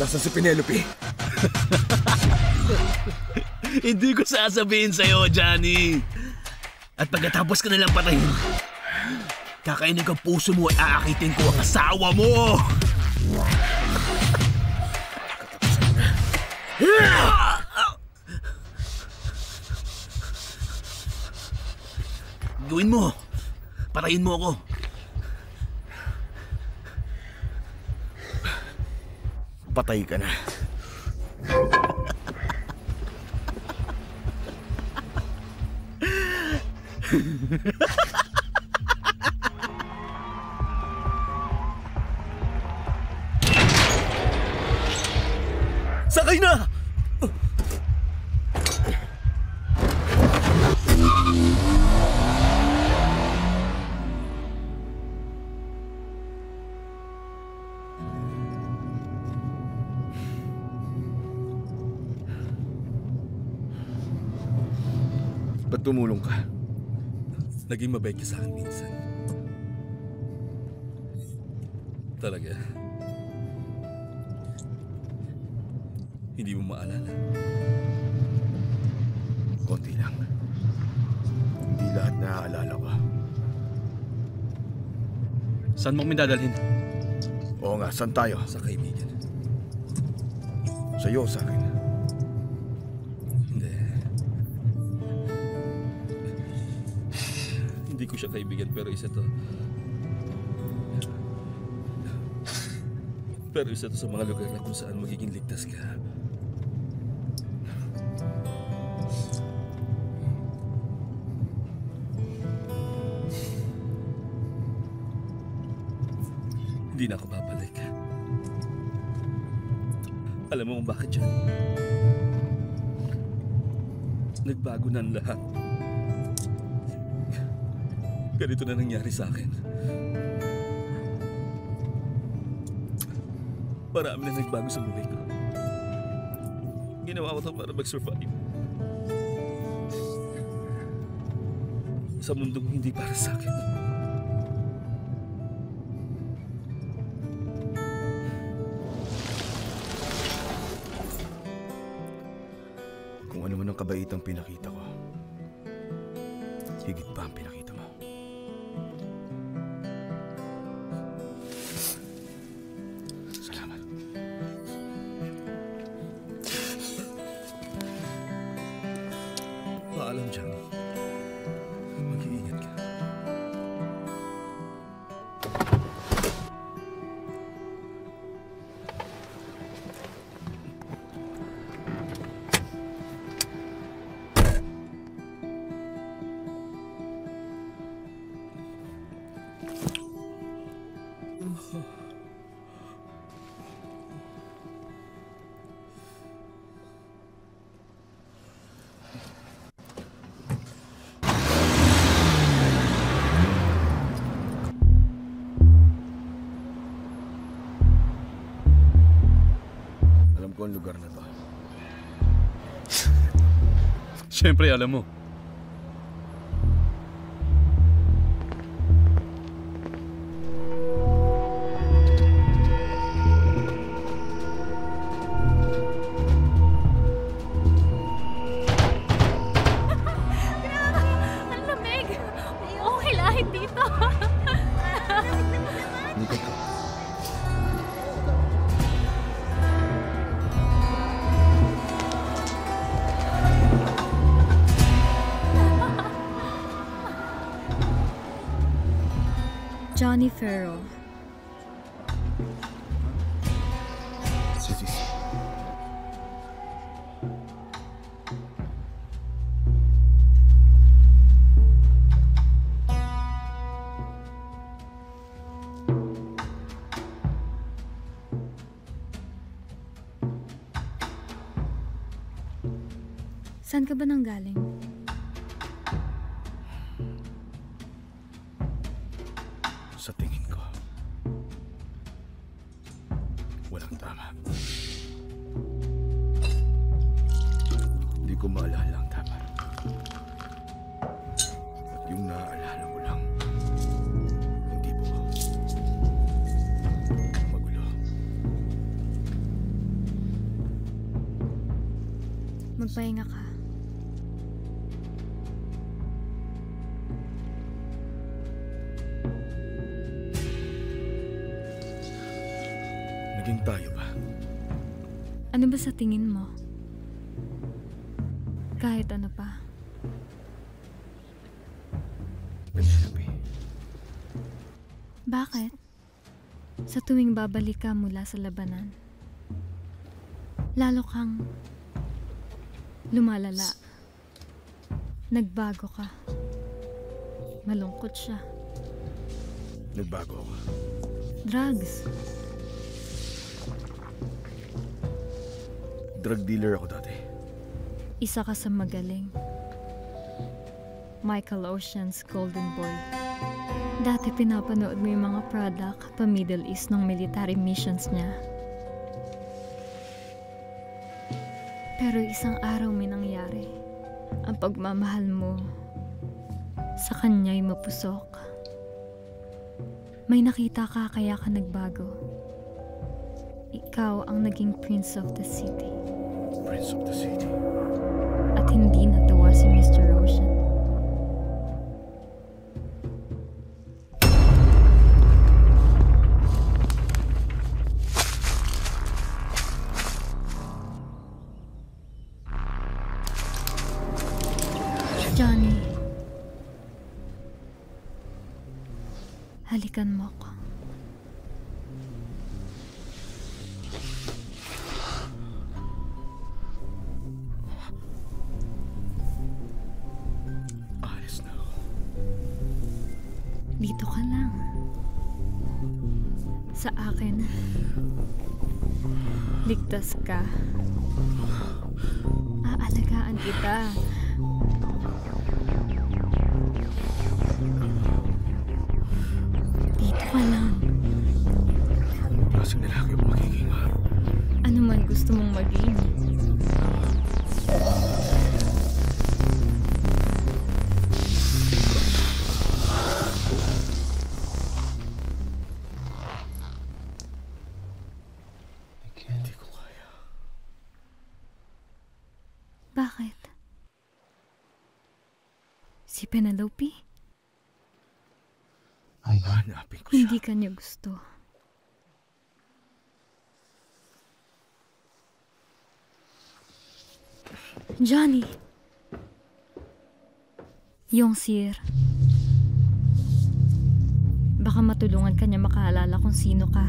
Nasaan si Penelope? Hindi ko sasabihin sa'yo, Johnny. At pagkatapos ka nalang patayin, kakainin ang puso mo at aakitin ko ang asawa mo! Gawin mo! Patayin mo ako! Patay ka na. Sakay na! Tumulong ka? Naging mabait ka sa akin minsan. Talaga. Hindi mo maalala. Konti lang. Hindi lahat naaalala ko. Saan mo kami dadalhin? Oo nga, saan tayo? Sa kaibigan. Sa'yo sa akin? Kaibigan pero isa to. Pero isa to sa mga lugar na kung saan magiging ligtas ka. Hindi na ako babalik. Alam mo kung bakit yan? Nagbago na ang lahat. Ganito na nangyari sa akin. Marami na nagbago sa buhay ko. Ginawa ko to para mag-survive. Sa mundong hindi para sa akin. Kung ano man ang kabaitang pinakita ko, Alam ko ang lugar na to. Siyempre, alam mo. Saan ka ba nang galing? Ano ba sa tingin mo? Kahit ano pa. Bakit? Sa tuwing babalik ka mula sa labanan, lalo kang lumalala. Nagbago ka. Malungkot siya. Nagbago ako. Drugs. Drug dealer ako dati. Isa ka sa magaling. Michael Ocean's Golden Boy. Dati pinapanood mo yung mga product pa Middle East ng military missions niya. Pero isang araw may nangyari. Ang pagmamahal mo sa kanya'y mapusok. May nakita ka kaya ka nagbago. Ikaw ang naging Prince of the City. Prince of the City. At natuwa si Mr. Ocean. Johnny. Halikan mo ko. Ligtas ka. Aalagaan kita. Hindi ka gusto. Johnny! Yung sir. Baka matulungan ka niya makaalala kung sino ka.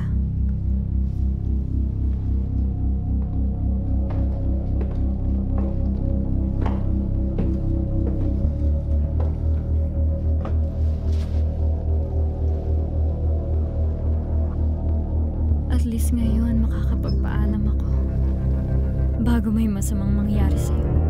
Ngayon makakapagpaalam ako. Bago may masamang mangyari sa'yo.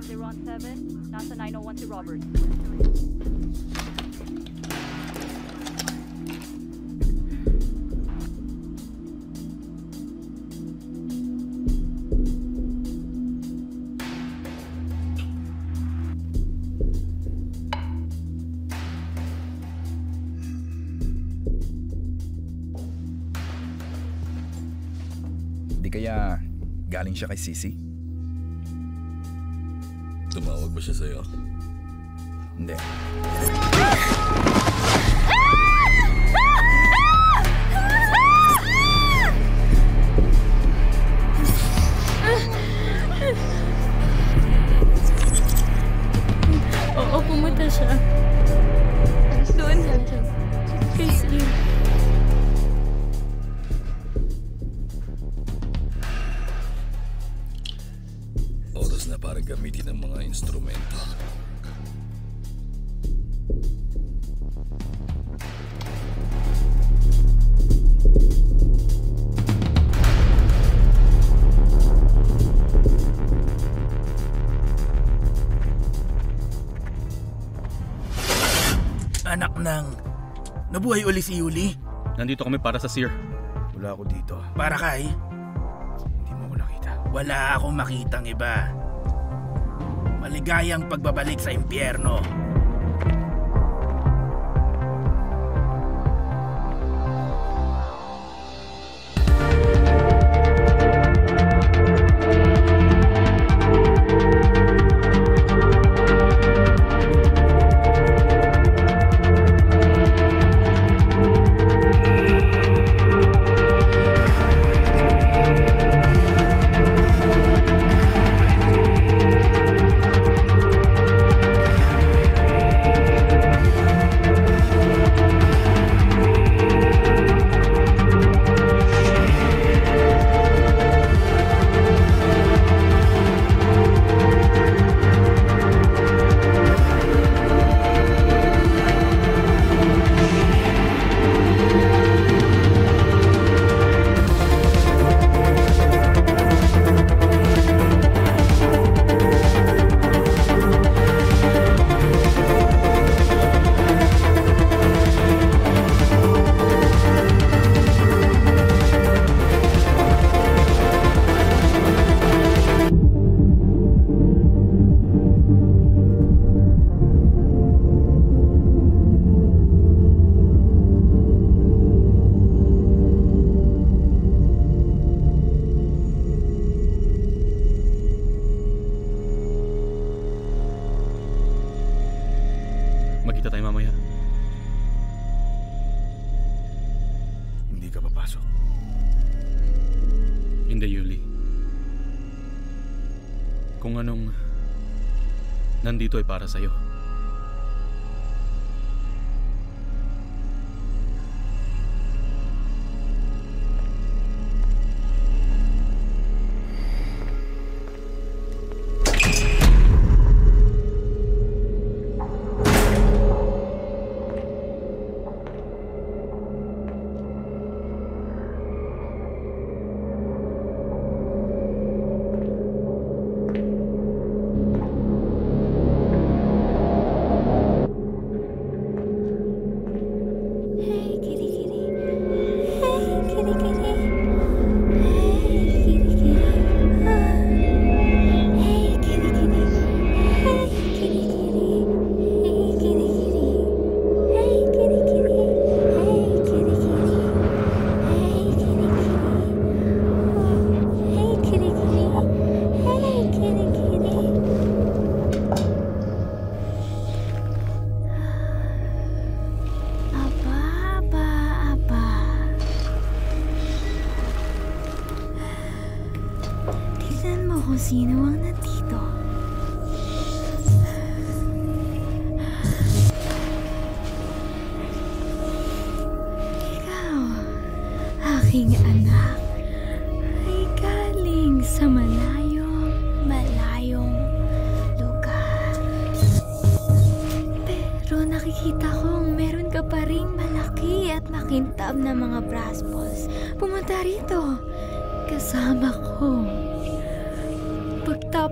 Eight zero Nasa 901 si Robert. Di kaya galing siya kay Sisi? Tumawag ba siya sa'yo? Hindi. Oo, Nabuhay uli si Yuli? Nandito kami para sa Seer. Wala ako dito. Para kay? Hindi mo ako nakita. Wala akong makitang iba. Maligayang pagbabalik sa impyerno.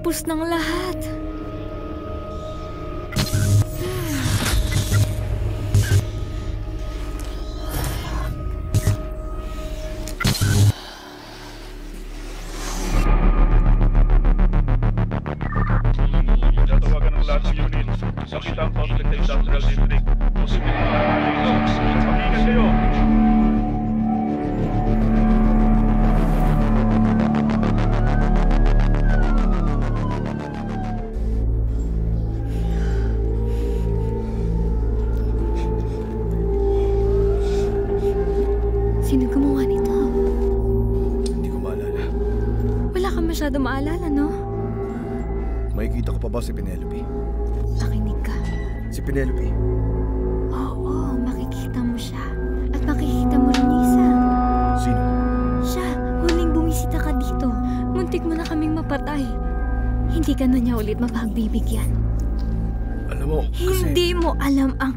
Pagtapos ng lahat,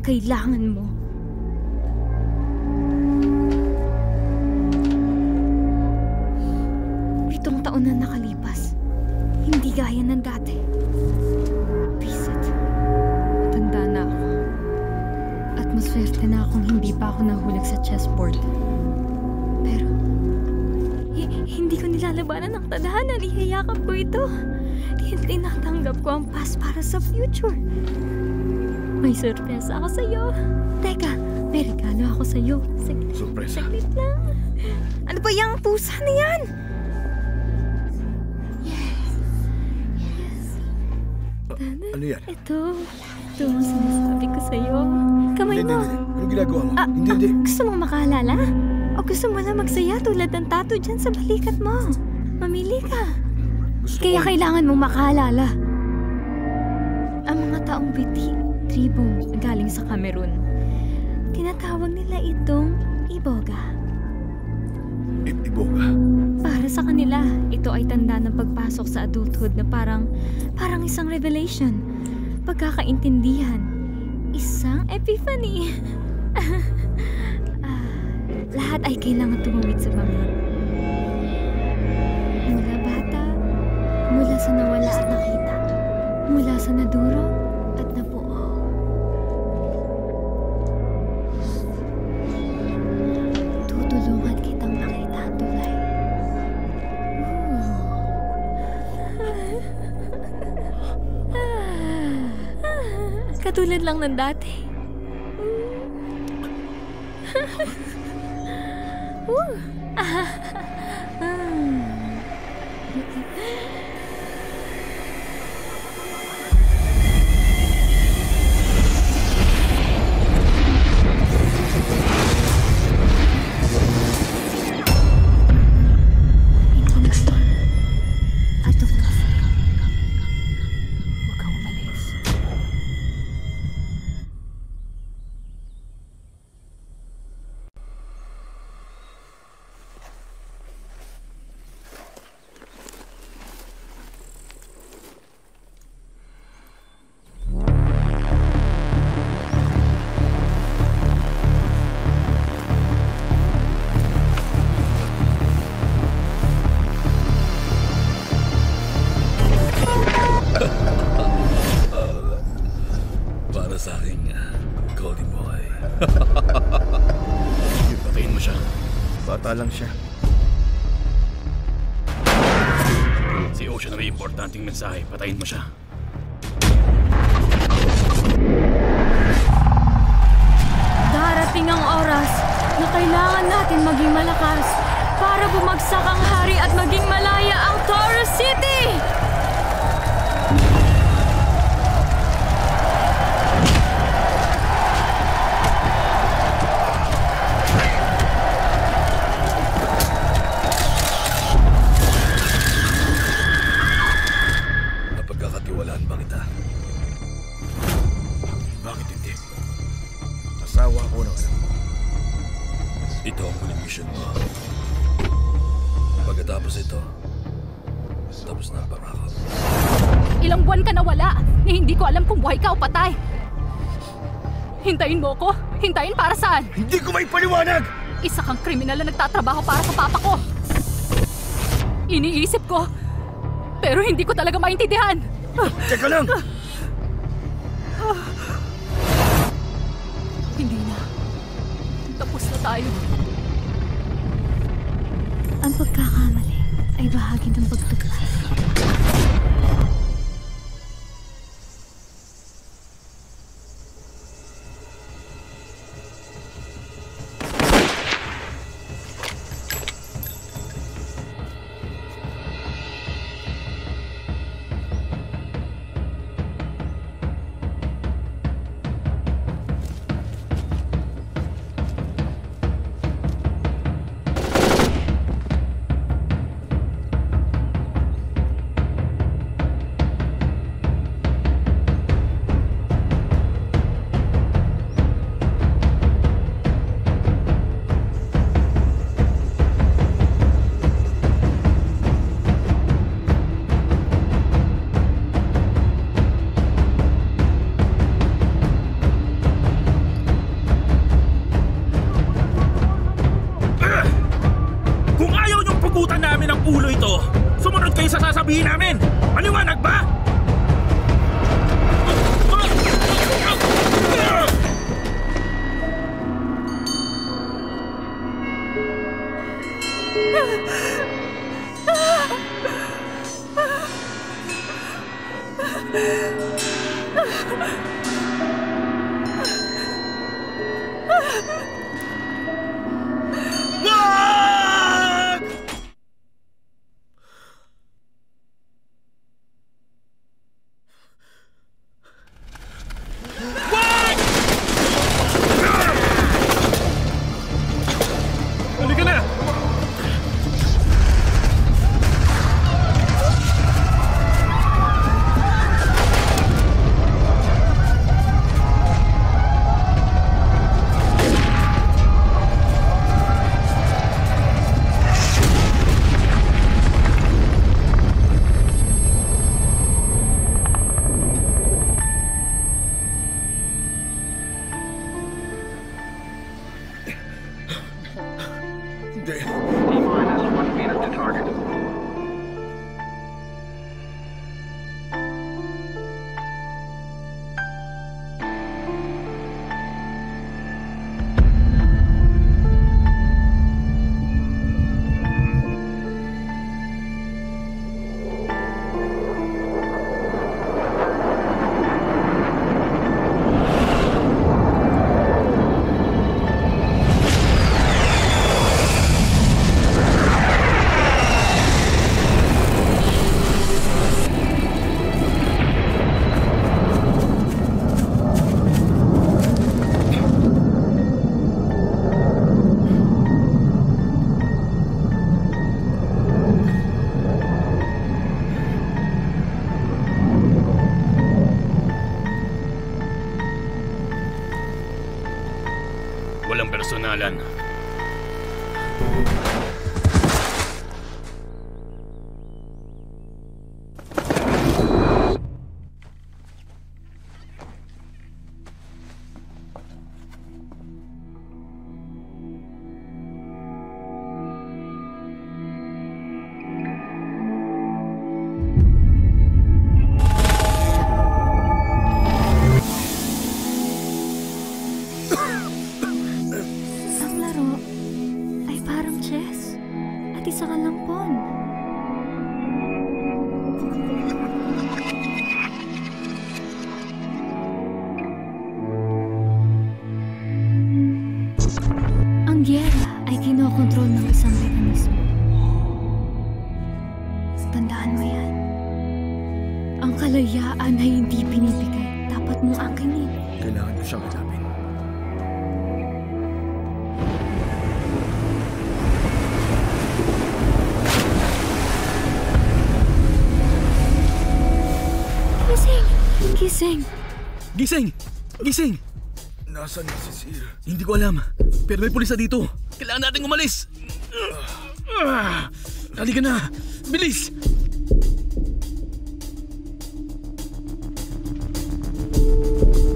kailangan mo. May sorpresa ako sa'yo. Teka, may regalo ako sa'yo. Saglit, Sorpresa? saglit lang. Ano ba yung pusa na yan? Ano yan? Ito. Ito ang sinasabi ko sa'yo. Kamay Hindi, mo. hindi, hindi. Anong ginagawa mo? Ah, hindi, ah, hindi. Gusto mong makaalala? O gusto mo na magsaya tulad ng tato dyan sa balikat mo? Mamili ka. Gusto Kaya ko... kailangan mong makaalala. Ang mga taong biti, tribong galing sa Cameroon. Tinatawag nila itong Iboga. Iboga. Para sa kanila, ito ay tanda ng pagpasok sa adulthood na parang, parang isang revelation. Pagkakaintindihan. Isang epiphany. Ah, lahat ay kailangan tumawid sa bangin. Mula bata, mula sa nawala at nakita, mula sa naduro lang ng dati. eigentlich. Maintindihan. Teka lang! Gising! Nasaan na si Sir? Hindi ko alam. Pero may pulis na dito. Kailangan nating umalis. Ah, Halika na. Bilis! Pitong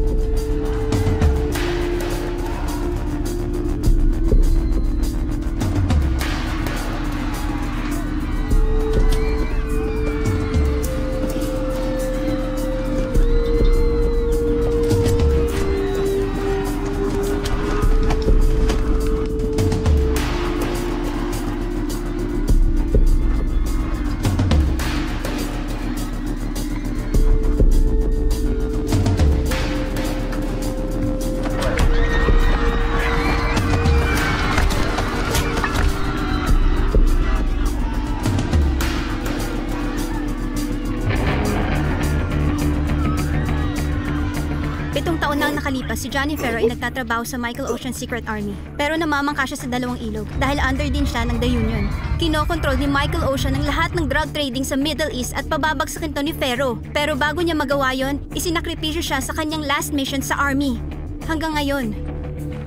nakalipas, si Johnny Ferro ay nagtatrabaho sa Michael Ocean Secret Army. Pero namamangka siya sa dalawang ilog dahil under din siya ng The Union. Kinokontrol ni Michael Ocean ang lahat ng drug trading sa Middle East at pababagsakin to ni Ferro. Pero bago niya magawa yon, isinakripisyo siya sa kanyang last mission sa Army. Hanggang ngayon.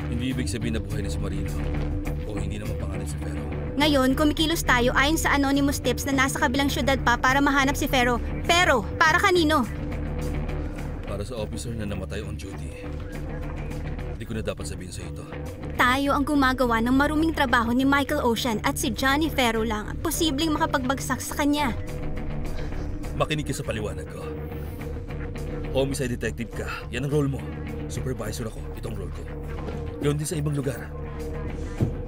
Hindi ibig sabihin na buhay na si Marino. O hindi naman pangalan si Ferro. Ngayon, kumikilos tayo ayon sa anonymous tips na nasa kabilang syudad pa para mahanap si Ferro. Pero, para kanino? Sa officer na namatay on duty. Hindi ko na dapat sabihin sa ito. Tayo ang gumagawa ng maruming trabaho ni Michael Ocean at si Johnny Ferro lang ang posibleng makapagbagsak sa kanya. Makinig ka sa paliwanag ko. Homicide detective ka. Yan ang role mo. Supervisor ako. Itong role ko. Gawin din sa ibang lugar.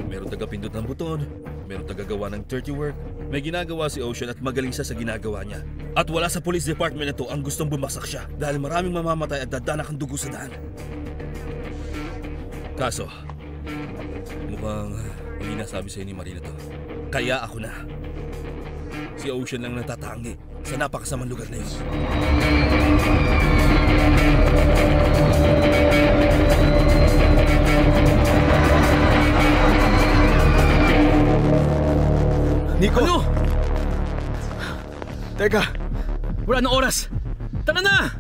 Meron taga-pindot ng buton. Meron taga-gawa ng dirty work. May ginagawa si Ocean at magaling siya sa ginagawa niya. At wala sa police department na to ang gustong bumaksak siya dahil maraming mamamatay at dadanak ang dugo sa daan. Kaso, Mukhang hindi nasabi sa'yo ni Marina to. Kaya ako na. Si Ocean lang natatangi sa napakasamang lugar na yun. Nico! Ano? Teka, Wala na oras! Tara na!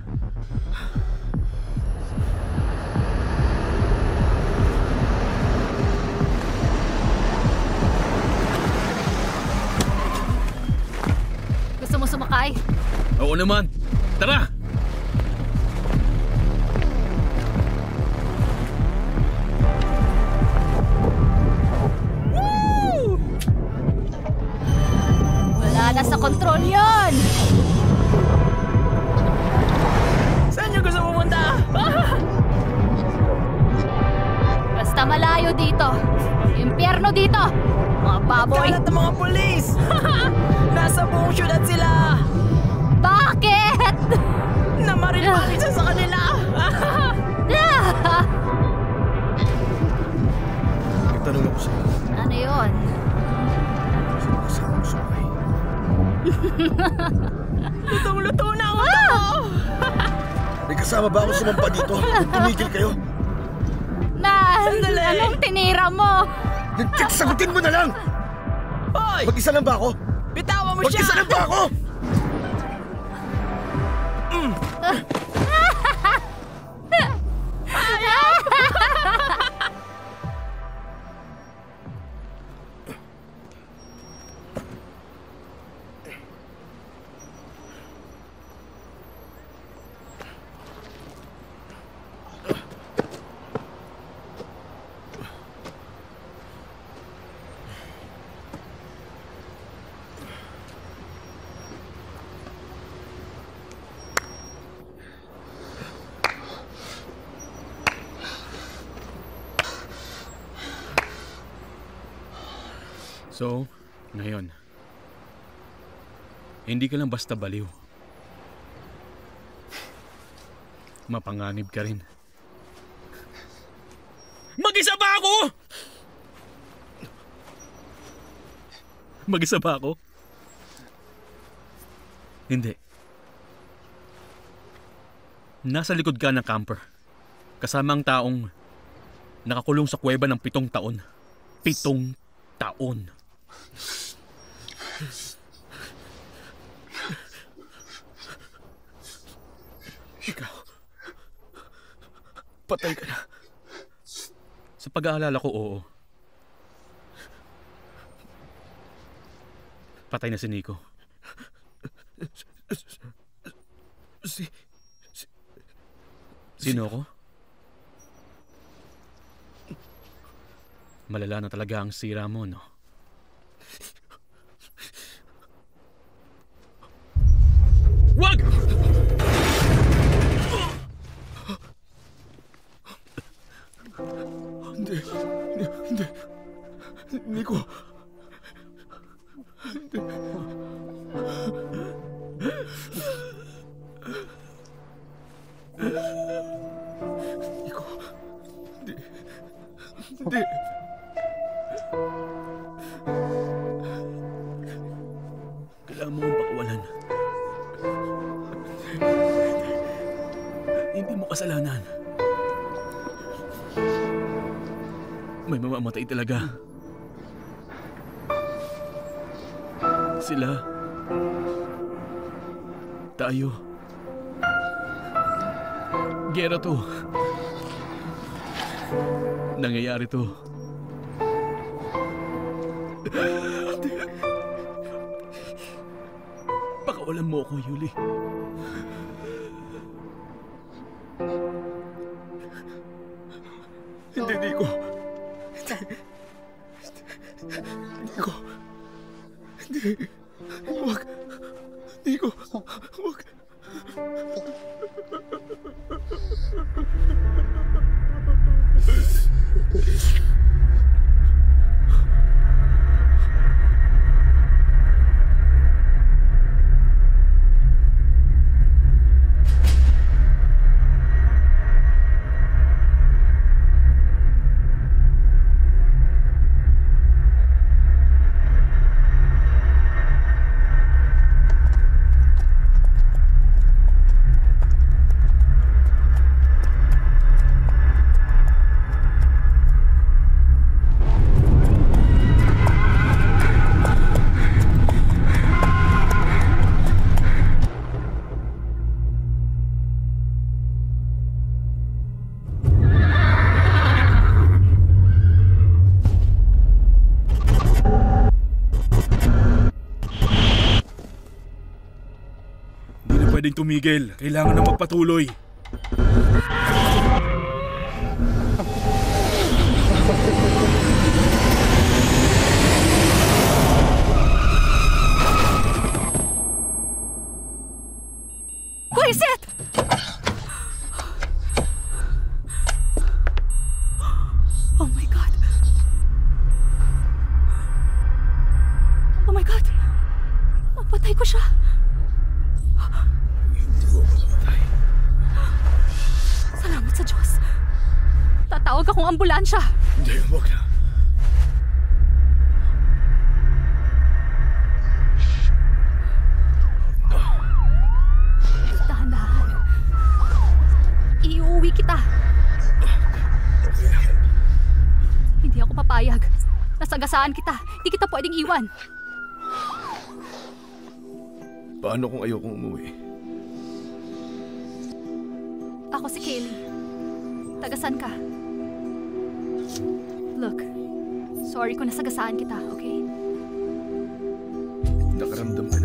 Gusto mo sumakay? Oo naman! Tara! So, ngayon. Hindi ka lang basta baliw. Mapanganib ka rin. Mag-isa ba ako? Mag-isa ba ako? Hindi. Nasa likod ka ng camper. Kasama ang taong nakakulong sa kuweba ng pitong taon. Pitong taon. Ikaw. Patay ka na. Sa pag-aalala ko, oo. Patay na si Nico. Si... Sino ako? Malala na talaga ang sira mo, no? Wag! Hindi. Hindi. Hindi. Hindi. Nico. Hindi. Hindi. Kailangan mo akong. Hindi mo kasalanan. May mamamatay talaga. Sila. Tayo. Gera to. Nangyayari to. Pakawalan mo ako, Yuli. Hindi, Nico. Hindi. Nico. Hindi. tumigil. Kailangan na magpatuloy. Saan? Paano kung ayokong umuwi? Ako si Kaylee. Tagasan ka. Look, sorry kung nasagasaan kita, okay? Nakaramdam ka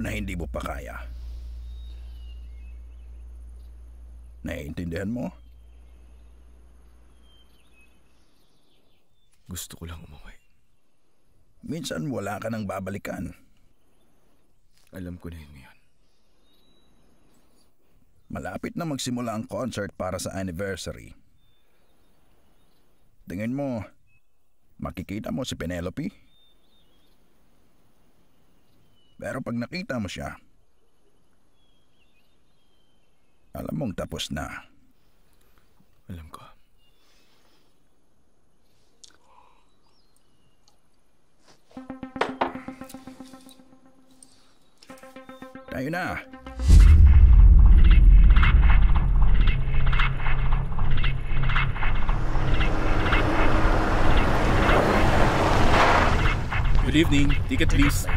Na hindi mo pa kaya. Naiintindihan mo? Gusto ko lang umuwi. Minsan wala ka nang babalikan. Alam ko na yun ngayon. Malapit na magsimula ang concert para sa anniversary. Tingin mo, makikita mo si Penelope? Pero pag nakita mo siya, alam mong tapos na. Alam ko. Tayo na. Good evening. Ticket please.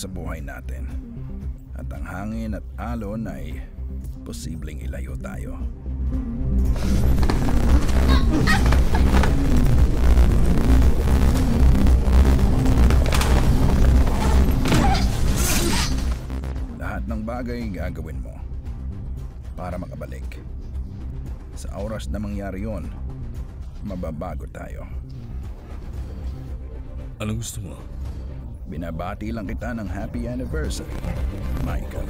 Sa buhay natin. At ang hangin at alon ay posibleng ilayo tayo. Lahat ng bagay gagawin mo para makabalik. Sa oras na mangyari yon, mababago tayo. Anong gusto mo? Binabati lang kita ng happy anniversary, Michael.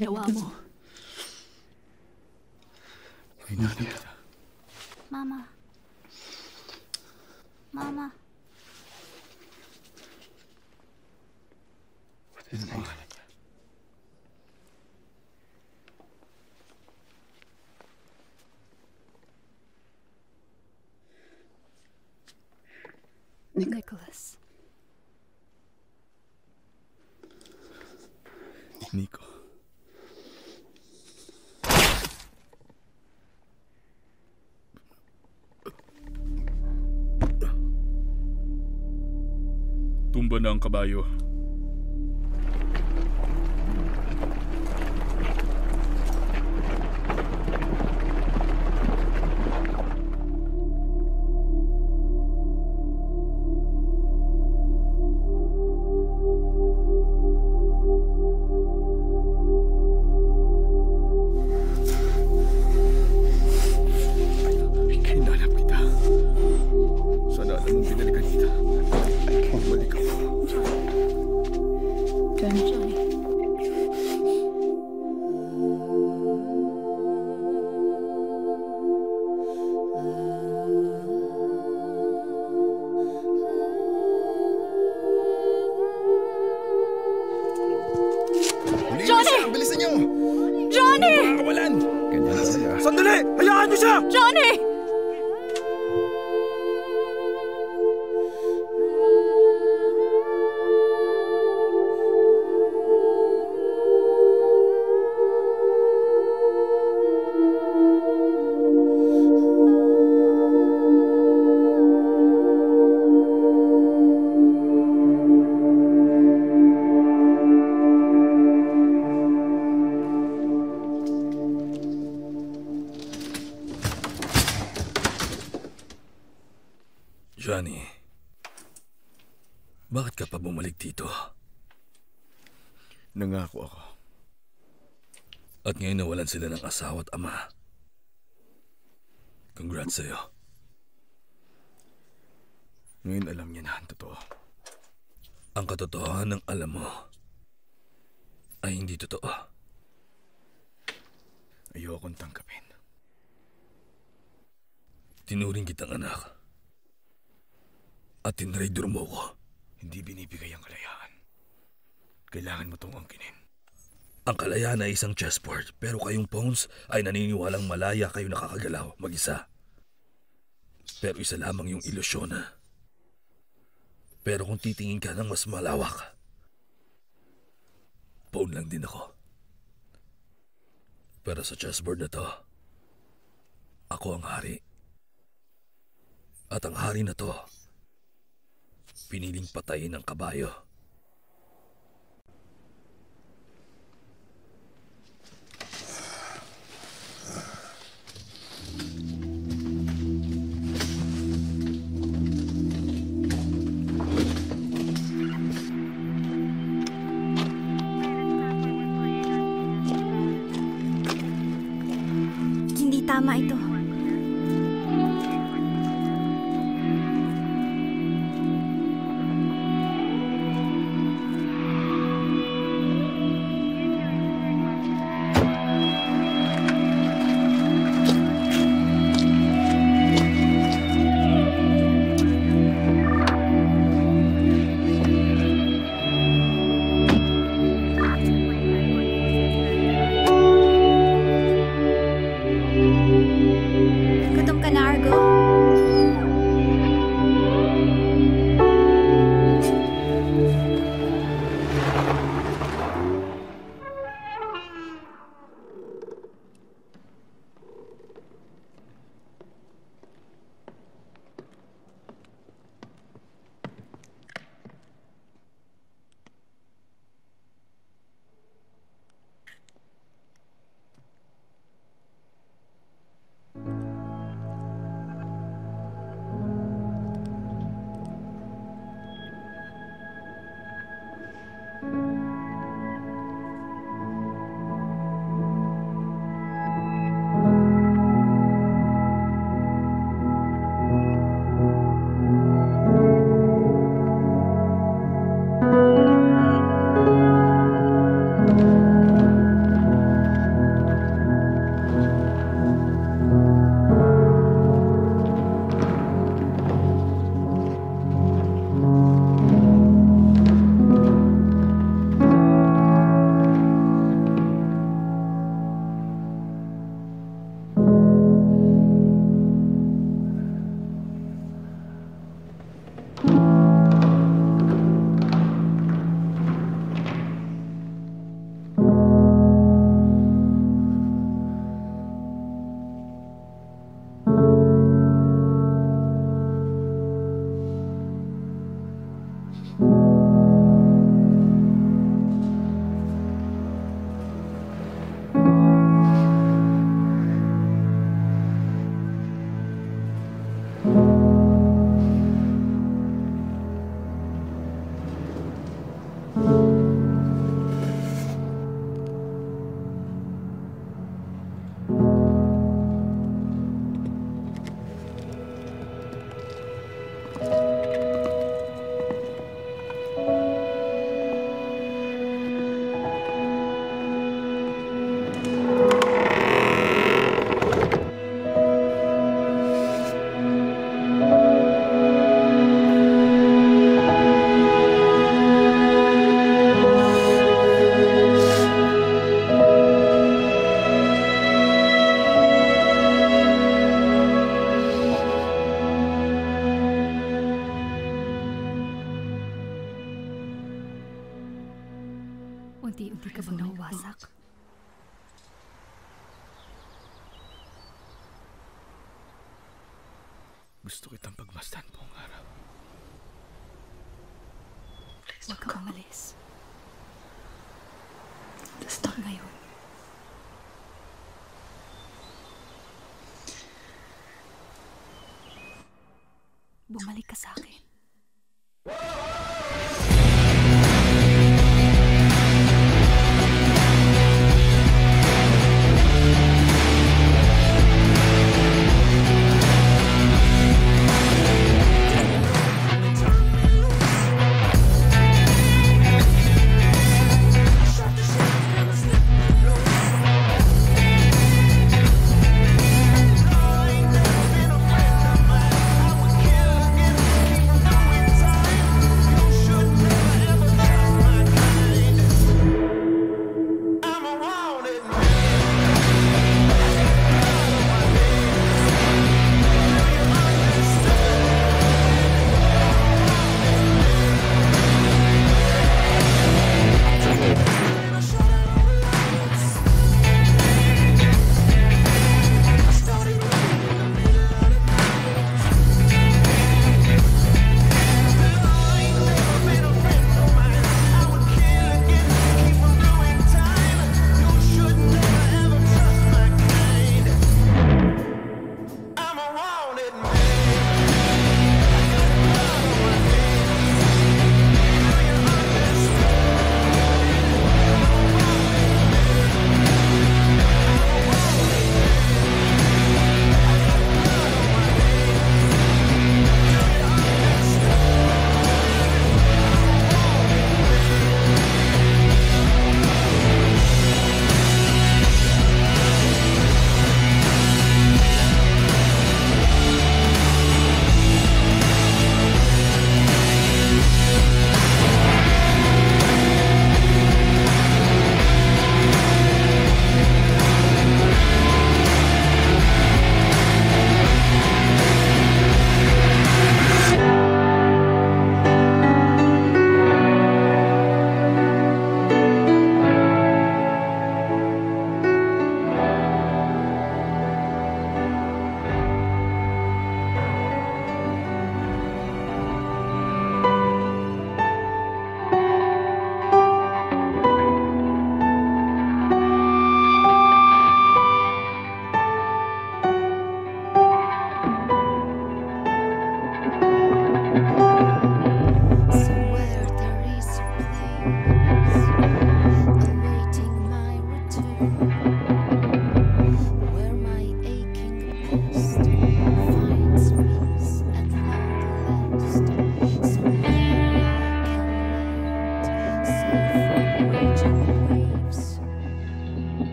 Anong ginawa mo? Ang kabayo. Sila ng asawa at ama. Congrats sa'yo. Ngayon alam niya na ang totoo. Ang katotohanan ng alam mo ay hindi totoo. Ayokong tanggapin. Tinuring kitang anak. At tinraidor mo ko. Hindi binibigay ang kalayaan. Kailangan mo itong angkinin. Ang kalayaan ay isang chessboard, pero kayong pawns ay naniniwalang malaya kayo nakakagalaw mag-isa. Pero isa lamang yung ilusyon. Pero kung titingin ka ng mas malawak, pawn lang din ako. Pero sa chessboard na to, ako ang hari. At ang hari na to, piniling patayin ng kabayo.